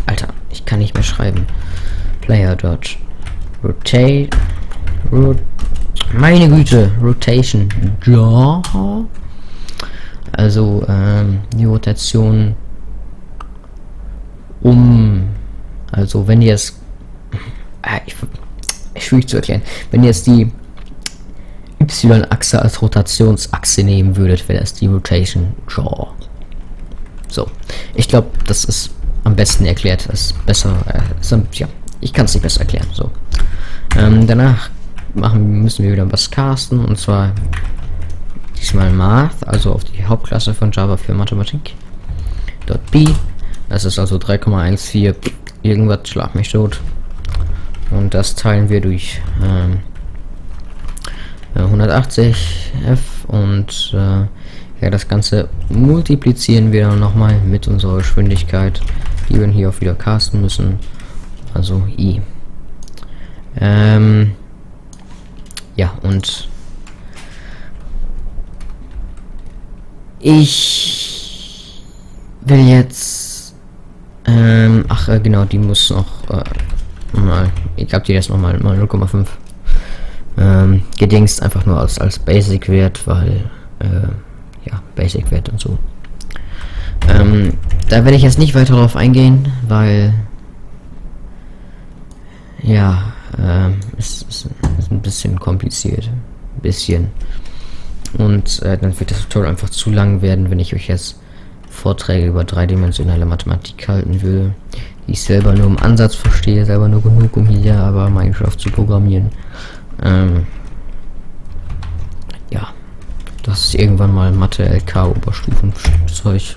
Alter, ich kann nicht mehr schreiben. Player dot rotate. Rot meine Güte, Rotation. Ja. Also ähm, die Rotation um. Also wenn ihr es. Äh, ich, schwierig zu erklären. Wenn ihr jetzt die Y-Achse als Rotationsachse nehmen würdet, wäre das die Rotation Jaw. So, ich glaube, das ist am besten erklärt. Das ist besser. Äh, ist, ja, ich kann es nicht besser erklären. So, ähm, danach machen müssen wir wieder was casten und zwar diesmal Math, also auf die Hauptklasse von Java für Mathematik. Dot .b. Das ist also 3,14 irgendwas, schlag mich tot. Und das teilen wir durch ähm, 180 F und äh, ja, das Ganze multiplizieren wir dann nochmal mit unserer Geschwindigkeit, die wir hier auch wieder casten müssen. Also I. Ähm, ja, und ich will jetzt ähm, ach äh, genau, die muss noch äh, mal, ich hab die jetzt noch mal, mal 0,5 ähm, gedingst einfach nur als, als Basic-Wert, weil äh, ja, Basic-Wert und so. Ähm, da werde ich jetzt nicht weiter darauf eingehen, weil ja, äh, es, es, ist ein bisschen kompliziert. Ein bisschen. Und äh, dann wird das Tutorial einfach zu lang werden, wenn ich euch jetzt Vorträge über dreidimensionale Mathematik halten will, die ich selber nur im Ansatz verstehe, selber nur genug, um hier aber Minecraft zu programmieren. Ähm, ja, das ist irgendwann mal Mathe LK Oberstufenzeug.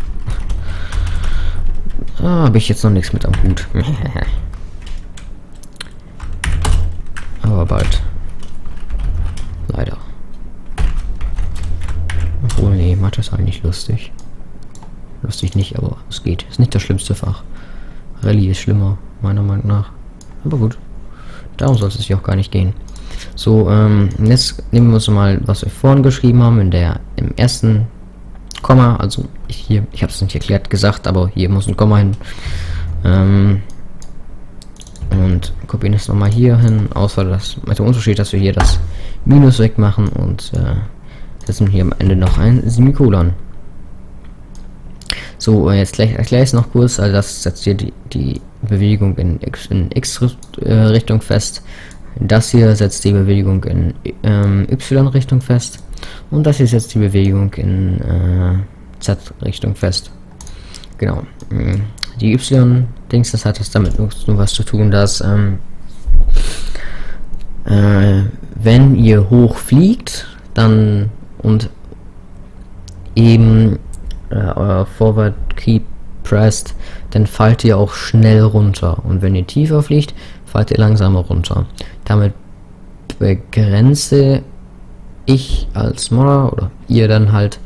Da habe ich jetzt noch nichts mit am Hut. Aber bald. Leider. Obwohl, nee, Mathe ist eigentlich lustig. Lustig nicht, aber es geht. Ist nicht das schlimmste Fach. Rallye ist schlimmer, meiner Meinung nach. Aber gut. Darum soll es sich auch gar nicht gehen. So, ähm, jetzt nehmen wir uns mal, was wir vorhin geschrieben haben, in der, im ersten Komma, also hier, ich habe es nicht erklärt gesagt, aber hier muss ein Komma hin. Ähm, und kopieren das nochmal hier hin, außer das mit dem Unterschied, dass wir hier das Minus wegmachen und äh, setzen hier am Ende noch ein Semikolon. So, jetzt gleich erkläre ich es noch kurz, also das setzt hier die, die Bewegung in X, in X äh, Richtung fest. Das hier setzt die Bewegung in ähm, Y Richtung fest. Und das hier setzt die Bewegung in äh, Z Richtung fest. Genau. Mm, die Y-Dings, das hat jetzt damit nur, was zu tun, dass ähm, äh, wenn ihr hoch fliegt, dann und eben äh, euer Forward Key presst, dann fallt ihr auch schnell runter. Und wenn ihr tiefer fliegt, fallt ihr langsamer runter. Damit begrenze ich als Modder oder ihr dann halt,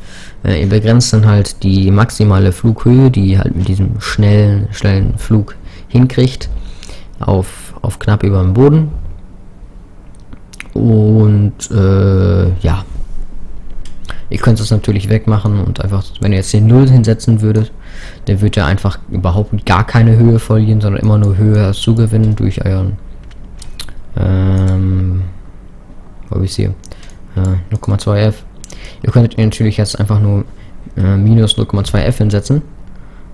äh, ihr begrenzt dann halt die maximale Flughöhe, die ihr halt mit diesem schnellen, schnellen Flug hinkriegt, auf, auf knapp über dem Boden. Und äh, ja, Ihr könnt es natürlich wegmachen und einfach, wenn ihr jetzt den Null hinsetzen würdet, dann wird er einfach überhaupt gar keine Höhe verlieren, sondern immer nur Höhe zugewinnen durch euren ähm, wo ich hier? Äh, 0,2 F. Ihr könntet natürlich jetzt einfach nur äh, minus 0,2 F hinsetzen.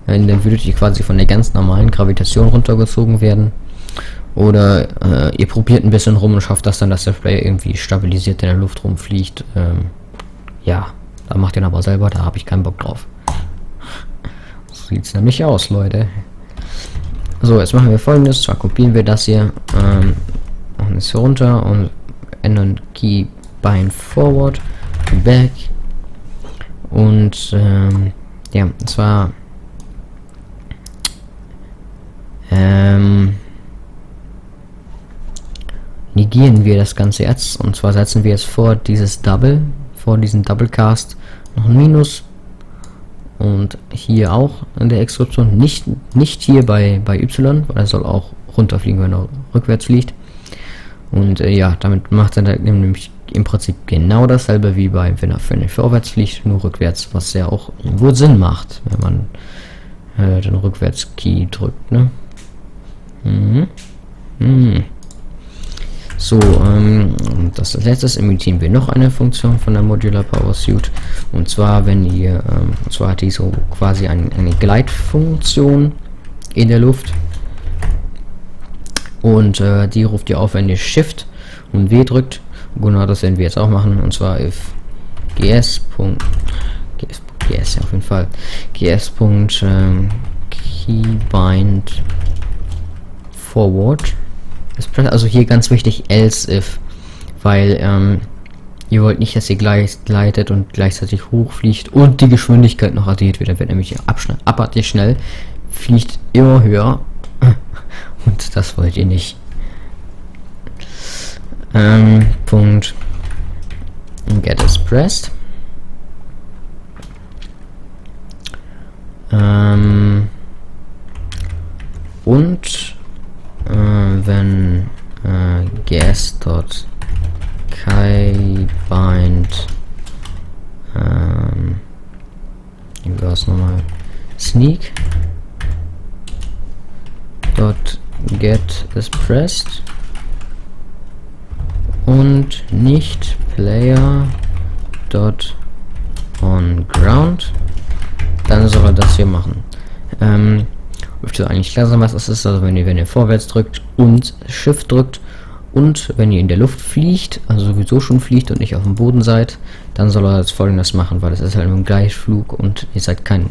Äh, dann würdet ihr quasi von der ganz normalen Gravitation runtergezogen werden. Oder äh, ihr probiert ein bisschen rum und schafft das dann, dass der Display irgendwie stabilisiert in der Luft rumfliegt. Ähm, ja, da macht ihr aber selber, da habe ich keinen Bock drauf. Es nämlich aus, Leute. So, jetzt machen wir folgendes. Zwar kopieren wir das hier, ähm, machen es hier runter und ändern Key Bind Forward, Back. Und ähm, ja, und zwar ähm, negieren wir das Ganze jetzt. Und zwar setzen wir jetzt vor dieses Double vor diesem Doublecast noch ein Minus und hier auch an der Extrusion nicht nicht hier bei bei y weil er soll auch runterfliegen wenn er rückwärts fliegt und äh, ja damit macht er nämlich im Prinzip genau dasselbe wie bei wenn er für eine vorwärts fliegt nur rückwärts was ja auch wohl Sinn macht wenn man äh, den rückwärts Key drückt ne mhm. Mhm. So, ähm, das als letztes imitieren wir noch eine Funktion von der Modular Power Suite. Und zwar, wenn ihr, ähm, und zwar hat die so quasi ein, eine Gleitfunktion in der Luft. Und äh, die ruft ihr auf, wenn ihr Shift und W drückt. Genau das werden wir jetzt auch machen. Und zwar if gs. gs, gs auf jeden Fall. gs. Ähm, keybind forward also hier ganz wichtig, else if, weil ähm, ihr wollt nicht, dass ihr gleich gleitet und gleichzeitig hochfliegt und die Geschwindigkeit noch addiert wird. Dann wird nämlich abartig schnell, fliegt immer höher und das wollt ihr nicht. Ähm, Punkt get expressed. Ähm, und äh, wenn äh, gas.keybind ähm, wie war es nochmal. Sneak. Dot get is pressed. Und nicht player dot on ground. Dann soll er das hier machen. Ähm, dürfte eigentlich klar sein, was es ist. Also wenn ihr, wenn ihr vorwärts drückt und Shift drückt und wenn ihr in der Luft fliegt, also sowieso schon fliegt und nicht auf dem Boden seid, dann soll er jetzt folgendes machen, weil es ist halt ein Gleichflug und ihr seid kein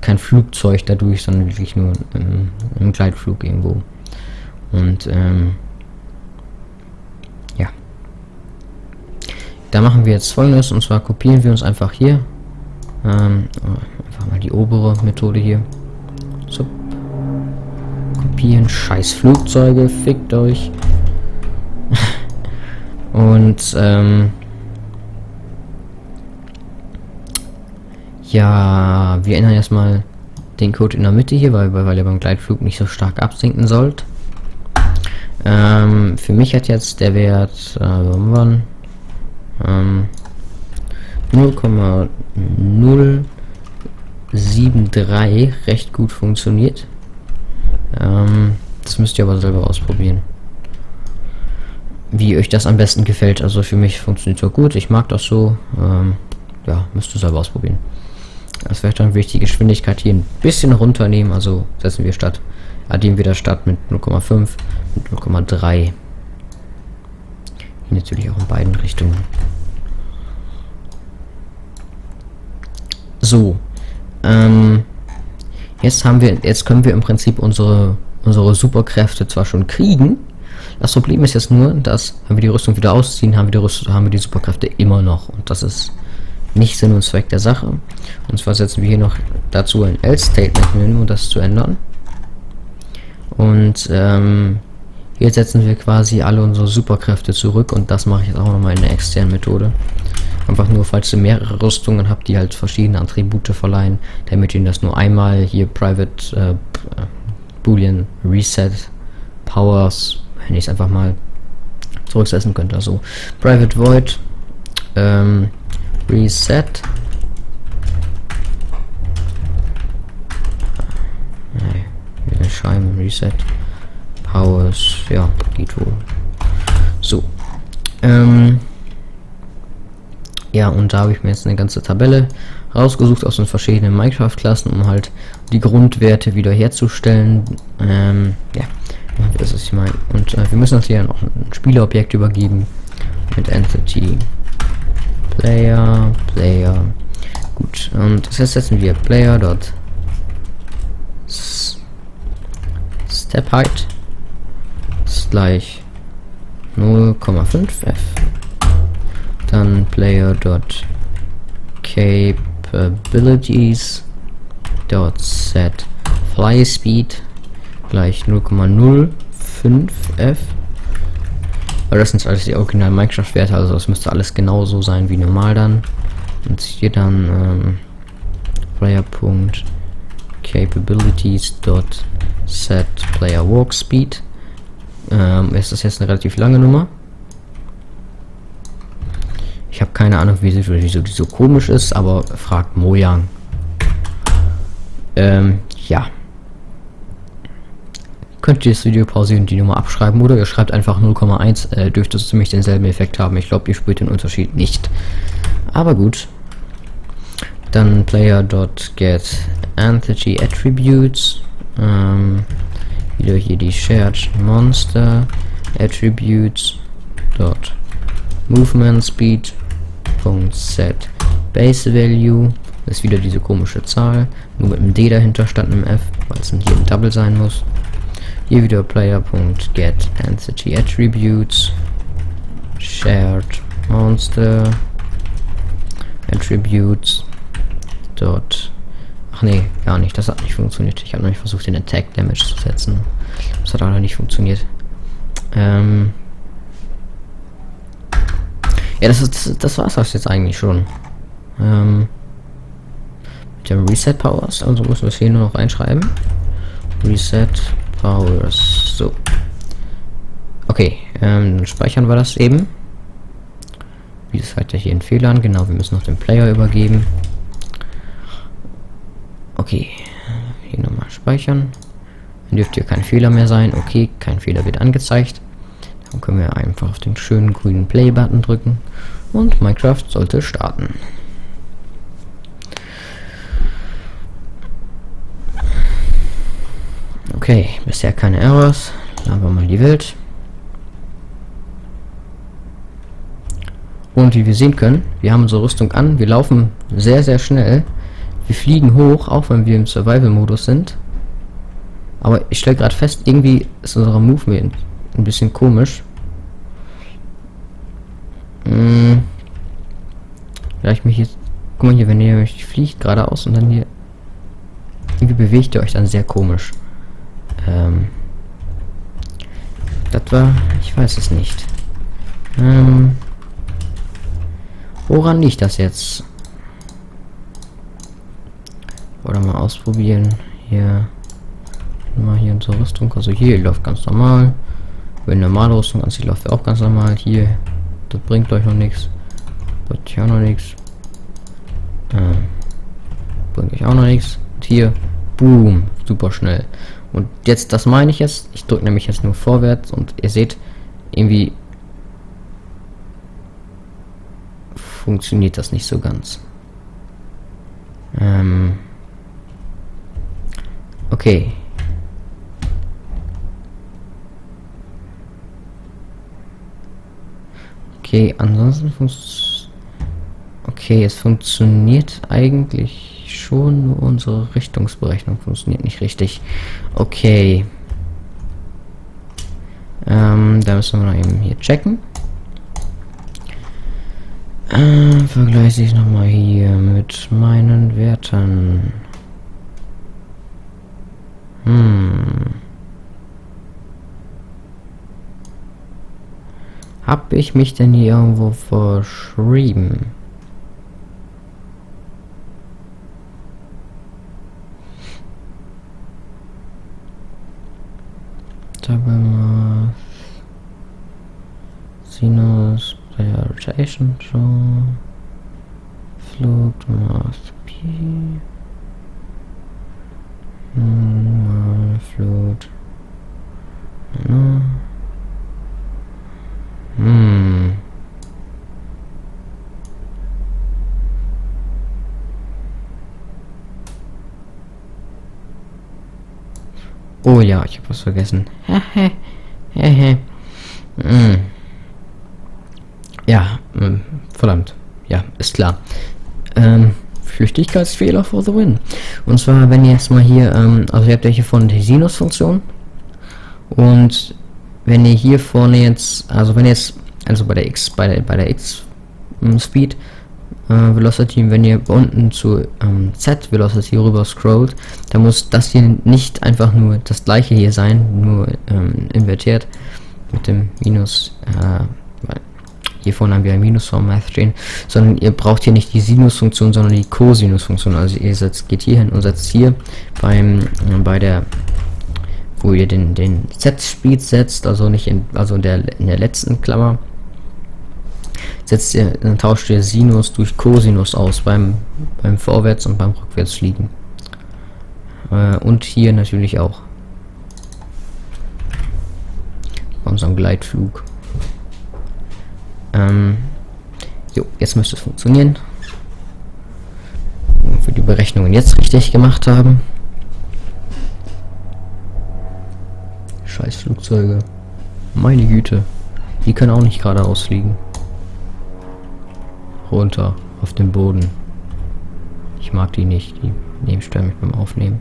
kein Flugzeug dadurch, sondern wirklich nur im Gleitflug irgendwo. Und ähm, ja. Da machen wir jetzt folgendes und zwar kopieren wir uns einfach hier ähm, einfach mal die obere Methode hier so. Kopieren. Scheiß Flugzeuge. Fickt euch. Und, ähm... Ja, wir ändern erstmal den Code in der Mitte hier, weil, weil ihr beim Gleitflug nicht so stark absinken sollt. Ähm, für mich hat jetzt der Wert, äh, wann, ähm, 0,073 recht gut funktioniert. Ähm, das müsst ihr aber selber ausprobieren. Wie euch das am besten gefällt. Also für mich funktioniert es gut. Ich mag das so. Ähm, ja, müsst ihr selber ausprobieren. Das wäre dann wichtig, die Geschwindigkeit hier ein bisschen runternehmen. Also setzen wir statt, addieren wir das statt mit 0,5 und 0,3. Natürlich auch in beiden Richtungen. So. Ähm, jetzt haben wir, jetzt können wir im Prinzip unsere, unsere Superkräfte zwar schon kriegen. Das Problem ist jetzt nur, dass, wenn wir die Rüstung wieder ausziehen, haben wir die Rüstung, haben wir die Superkräfte immer noch. Und das ist nicht Sinn und Zweck der Sache. Und zwar setzen wir hier noch dazu ein Else-Statement hin, um das zu ändern. Und ähm, hier setzen wir quasi alle unsere Superkräfte zurück und das mache ich jetzt auch nochmal in der externen Methode. Einfach nur, falls ihr mehrere Rüstungen habt, die halt verschiedene Attribute verleihen, damit ihr das nur einmal hier Private äh, Boolean Reset Powers, wenn ich es einfach mal zurücksetzen könnte. Also Private Void ähm, Reset. Nee, Scheiben Reset. Powers, ja, geht wohl. So. Ähm. Ja, und da habe ich mir jetzt eine ganze Tabelle rausgesucht aus den verschiedenen Minecraft-Klassen, um halt die Grundwerte wiederherzustellen. Ähm, ja, das ist ich meine. Und äh, wir müssen uns hier noch ein Spielobjekt übergeben. Mit Entity. Player, Player. Gut. Und das heißt, setzen wir Player dort. Step Height ist gleich 0,5f. Dann Player dot Capabilities dot set Fly Speed gleich 0,0 5F. Weil das sind alles die original Minecraft-Werte, also es müsste alles genauso sein wie normal dann. Und hier dann ähm, Player.capabilities.set Player Walk Speed. Ähm, ist das jetzt eine relativ lange Nummer? Ich habe keine Ahnung, wieso, wieso die so komisch ist, aber fragt Mojang. Ähm, ja könnt ihr das Video pausieren und die Nummer abschreiben oder ihr schreibt einfach 0,1, äh, dürfte es ziemlich denselben Effekt haben. Ich glaube, ihr spürt den Unterschied nicht. Aber gut. Dann player.get entity attributes. Ähm, wieder hier die shared monster attributes dot movement speed set base value ist wieder diese komische Zahl nur mit einem D dahinter statt einem F weil es hier ein Double sein muss hier wieder player.get entity attributes. Shared monster. Attributes. Dot. Ach nee gar nicht. Das hat nicht funktioniert. Ich habe nämlich versucht den attack damage zu setzen. Das hat aber nicht funktioniert. Ähm. Ja das ist das, war's das jetzt eigentlich schon. Ähm. Mit dem reset powers. Also müssen wir es hier nur noch reinschreiben. Reset Powers. So. Okay, ähm, speichern wir das eben. Wie das halt hier in Fehlern. Genau, wir müssen noch den Player übergeben. Okay, hier nochmal speichern. Dann dürfte hier kein Fehler mehr sein. Okay, kein Fehler wird angezeigt. Dann können wir einfach auf den schönen grünen Play-Button drücken. Und Minecraft sollte starten. Okay, bisher keine Errors. Wir mal die Welt. Und wie wir sehen können, wir haben unsere Rüstung an. Wir laufen sehr, sehr schnell. Wir fliegen hoch, auch wenn wir im Survival-Modus sind. Aber ich stelle gerade fest, irgendwie ist unser Movement ein bisschen komisch. Hm. Vielleicht mich jetzt... Guck mal hier, wenn ihr euch fliegt geradeaus und dann hier... Irgendwie bewegt ihr euch dann sehr komisch. Ähm, das war, ich weiß es nicht. Ähm, woran liegt das jetzt? Oder mal ausprobieren. Hier. Mal hier unsere Rüstung. Also hier läuft ganz normal. Wenn normale Rüstung anzieht, läuft auch ganz normal. Hier. Das bringt euch noch nichts. Das hier auch noch nichts. Äh, bringt euch auch noch nichts. Und hier, boom, super schnell. Und jetzt, das meine ich jetzt. Ich drücke nämlich jetzt nur vorwärts und ihr seht, irgendwie funktioniert das nicht so ganz. Ähm okay. Okay, ansonsten funktioniert. Okay, es funktioniert eigentlich schon, nur unsere Richtungsberechnung funktioniert nicht richtig. Okay. Ähm, da müssen wir noch eben hier checken. Äh, vergleiche ich nochmal hier mit meinen Werten. Hm. Hab ich mich denn hier irgendwo verschrieben? Double Math Sinus Prioritization Draw Float Math P Mal Float no. Hm. Oh ja, ich habe was vergessen. hm. Ja, ähm, verdammt. Ja, ist klar. Ähm, Flüchtigkeitsfehler for the win. Und zwar, wenn ihr jetzt mal hier, ähm, also ihr habt ja hier vorne die Sinus-Funktion. Und wenn ihr hier vorne jetzt, also wenn jetzt, also bei der X, bei der, bei der X-Speed, äh, Velocity, wenn ihr unten zu ähm, Z Velocity rüber scrollt, dann muss das hier nicht einfach nur das gleiche hier sein, nur ähm, invertiert mit dem Minus, äh, hier vorne haben wir ein Minus vom Math stehen, sondern ihr braucht hier nicht die Sinus-Funktion, sondern die Cosinus-Funktion. Also ihr setzt, geht hier hin und setzt hier beim, äh, bei der wo ihr den, den Z-Speed setzt, also nicht in, also in der, in der letzten Klammer, setzt ihr, dann tauscht ihr Sinus durch Cosinus aus beim, beim Vorwärts- und beim Rückwärtsfliegen. Äh, und hier natürlich auch. Bei unserem Gleitflug. Ähm, jo, jetzt müsste es funktionieren. Für die Berechnungen jetzt richtig gemacht haben. Scheiß Flugzeuge. Meine Güte. Die können auch nicht geradeaus fliegen. Runter. Auf den Boden. Ich mag die nicht. Die nehmen stören mich beim Aufnehmen.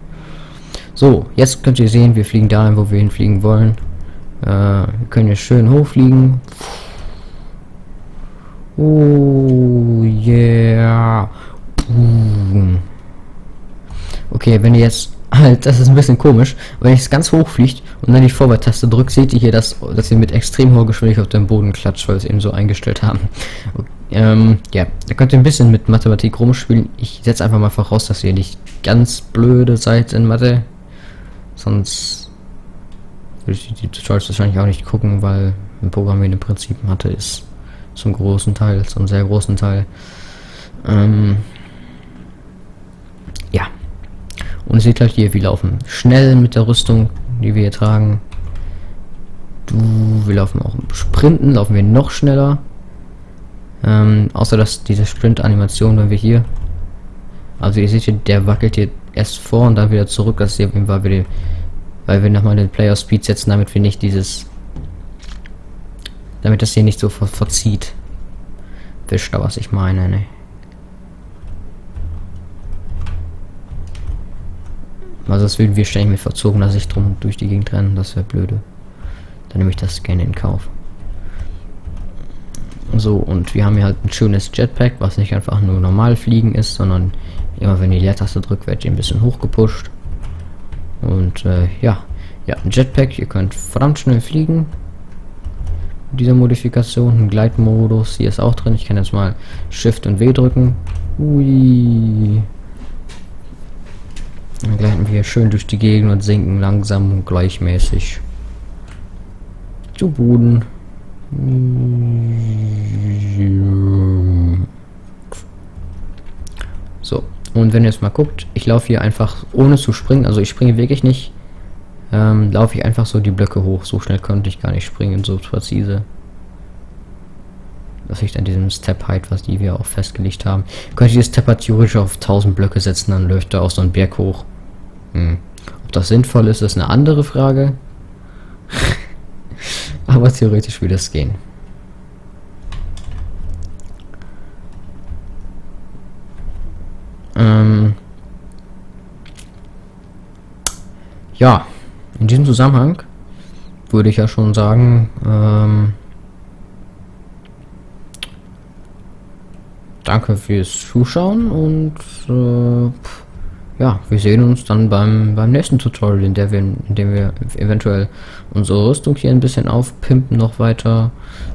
So, jetzt könnt ihr sehen, wir fliegen dahin, wo wir hinfliegen wollen. Äh, wir können jetzt schön hochfliegen. Oh, yeah. Boom. Okay, wenn ihr jetzt halt, das ist ein bisschen komisch. Wenn ich es ganz hoch fliegt und dann die Vorwärtstaste drückt, seht ihr hier, dass, dass ihr mit extrem hoher Geschwindigkeit auf den Boden klatscht, weil wir es eben so eingestellt haben. Okay, ähm, ja, da könnt ihr ein bisschen mit Mathematik rumspielen. Ich setze einfach mal voraus, dass ihr nicht ganz blöde seid in Mathe. Sonst würde ich die Tutorials wahrscheinlich auch nicht gucken, weil ein Programmieren im Prinzip Mathe ist zum großen Teil, zum sehr großen Teil. Ähm, ja. Und ihr seht gleich hier, wir laufen schnell mit der Rüstung, die wir hier tragen. Du, wir laufen auch Sprinten, laufen wir noch schneller. Ähm, außer dass diese Sprint-Animation, wenn wir hier. Also ihr seht hier, der wackelt hier erst vor und dann wieder zurück. Das ist hier, weil wir, weil wir nochmal den Player Speed setzen, damit wir nicht dieses. Damit das hier nicht so ver verzieht. Wischt da was ich meine, ne? Also das würden wir ständig mit verzogener Sicht drum durch die Gegend rennen, das wäre blöde. Dann nehme ich das gerne in Kauf. So, und wir haben hier halt ein schönes Jetpack, was nicht einfach nur normal fliegen ist, sondern immer wenn die Leertaste drückt, werdet ihr ein bisschen hochgepusht. Und äh, ja, ja, ein Jetpack, ihr könnt verdammt schnell fliegen. Mit dieser Modifikation, ein Gleitmodus, hier ist auch drin. Ich kann jetzt mal Shift und W drücken. Ui. Dann gleiten wir schön durch die Gegend und sinken langsam und gleichmäßig zu Boden. So, und wenn ihr jetzt mal guckt, ich laufe hier einfach ohne zu springen, also ich springe wirklich nicht, ähm, laufe ich einfach so die Blöcke hoch. So schnell konnte ich gar nicht springen, so präzise. Das liegt an diesem Step Height, was die wir auch festgelegt haben. Könnte ich das Step theoretisch auf 1000 Blöcke setzen, dann läuft er auch so ein Berg hoch. Hm. Ob das sinnvoll ist, ist eine andere Frage. Aber theoretisch würde es gehen. Ähm ja, in diesem Zusammenhang würde ich ja schon sagen, ähm danke fürs Zuschauen und äh, ja, wir sehen uns dann beim, beim nächsten Tutorial, in, der wir, in dem wir eventuell unsere Rüstung hier ein bisschen aufpimpen noch weiter,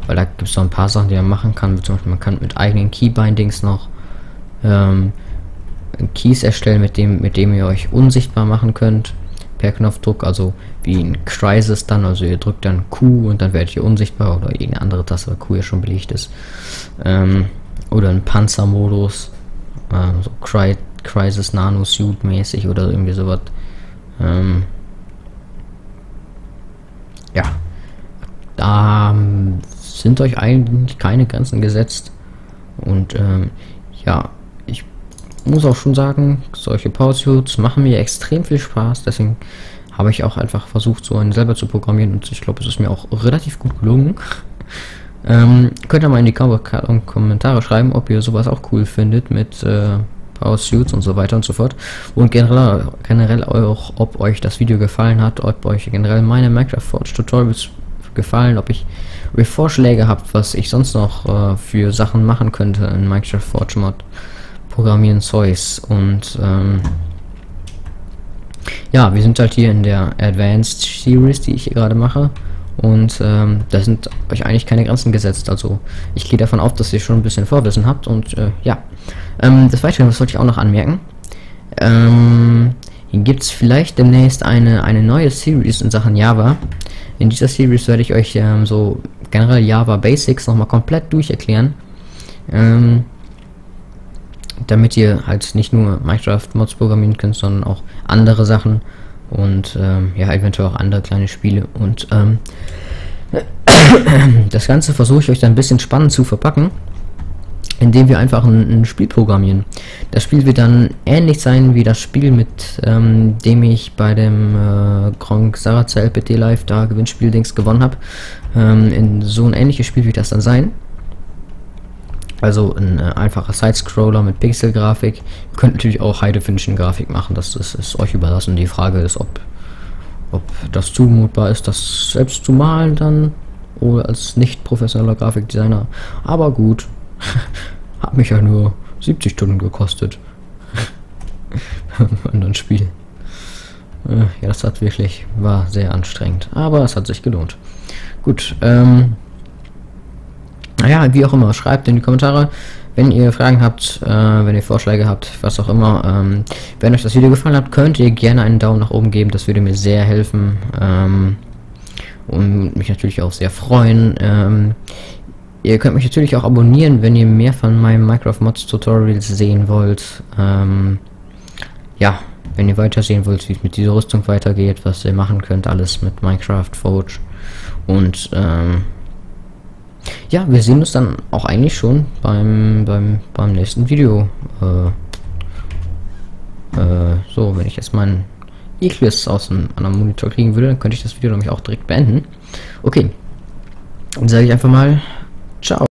weil da gibt es so ein paar Sachen, die man machen kann, zum Beispiel man kann mit eigenen Keybindings noch ähm, Keys erstellen, mit dem, mit dem ihr euch unsichtbar machen könnt. Per Knopfdruck, also wie ein Crisis dann, also ihr drückt dann Q und dann werdet ihr unsichtbar oder irgendeine andere Taste, weil Q ja schon belegt ist. Ähm, oder ein Panzermodus, ähm, so Cry Crisis Nano Suit mäßig oder irgendwie sowas. Ähm, ja, da sind euch eigentlich keine Grenzen gesetzt und ähm, ja, ich muss auch schon sagen, solche Power Suits machen mir extrem viel Spaß, deswegen habe ich auch einfach versucht, so einen selber zu programmieren und ich glaube, es ist mir auch relativ gut gelungen. Ähm, könnt ihr mal in die Kom Kommentare schreiben, ob ihr sowas auch cool findet mit äh, Power Suits und so weiter und so fort. Und generell, generell auch, ob euch das Video gefallen hat, ob euch generell meine Minecraft Forge Tutorials gefallen, ob ich ob ihr Vorschläge habt, was ich sonst noch äh, für Sachen machen könnte in Minecraft Forge Mod Programmieren Zeus und ähm, ja, wir sind halt hier in der Advanced Series, die ich hier gerade mache. Und ähm, da sind euch eigentlich keine Grenzen gesetzt. Also ich gehe davon aus, dass ihr schon ein bisschen Vorwissen habt. Und äh, ja, ähm, des Weiteren, was sollte ich auch noch anmerken. Ähm, hier gibt es vielleicht demnächst eine, eine neue Series in Sachen Java. In dieser Series werde ich euch ähm, so generell Java Basics nochmal komplett durcherklären. Ähm, damit ihr halt nicht nur Minecraft-Mods programmieren könnt, sondern auch andere Sachen und ähm, ja, eventuell auch andere kleine Spiele. Und ähm, das Ganze versuche ich euch dann ein bisschen spannend zu verpacken, indem wir einfach ein, ein, Spiel programmieren. Das Spiel wird dann ähnlich sein wie das Spiel, mit ähm, dem ich bei dem äh, Gronk Saracel PT Live da Gewinnspiel-Dings gewonnen habe. Ähm, in so ein ähnliches Spiel wird das dann sein. Also ein äh, einfacher Side-Scroller mit Pixel-Grafik. Ihr könnt natürlich auch High-Definition-Grafik machen, das, das ist euch überlassen. Die Frage ist, ob, ob das zumutbar ist, das selbst zu malen dann oder als nicht professioneller Grafikdesigner. Aber gut, hat mich ja nur 70 Stunden gekostet. Dann Spiel. Äh, ja, das hat wirklich, war sehr anstrengend. Aber es hat sich gelohnt. Gut, ähm, naja, wie auch immer, schreibt in die Kommentare, wenn ihr Fragen habt, äh, wenn ihr Vorschläge habt, was auch immer. Ähm, wenn euch das Video gefallen hat, könnt ihr gerne einen Daumen nach oben geben, das würde mir sehr helfen. Ähm, und mich natürlich auch sehr freuen. Ähm, ihr könnt mich natürlich auch abonnieren, wenn ihr mehr von meinem Minecraft Mods Tutorials sehen wollt. Ähm, ja, wenn ihr weiter sehen wollt, wie es mit dieser Rüstung weitergeht, was ihr machen könnt, alles mit Minecraft Forge. Und ähm, ja, wir sehen uns dann auch eigentlich schon beim, beim, beim nächsten Video. Äh, äh, so, wenn ich jetzt meinen Eclipse aus dem anderen Monitor kriegen würde, dann könnte ich das Video nämlich auch direkt beenden. Okay, dann sage ich einfach mal, ciao.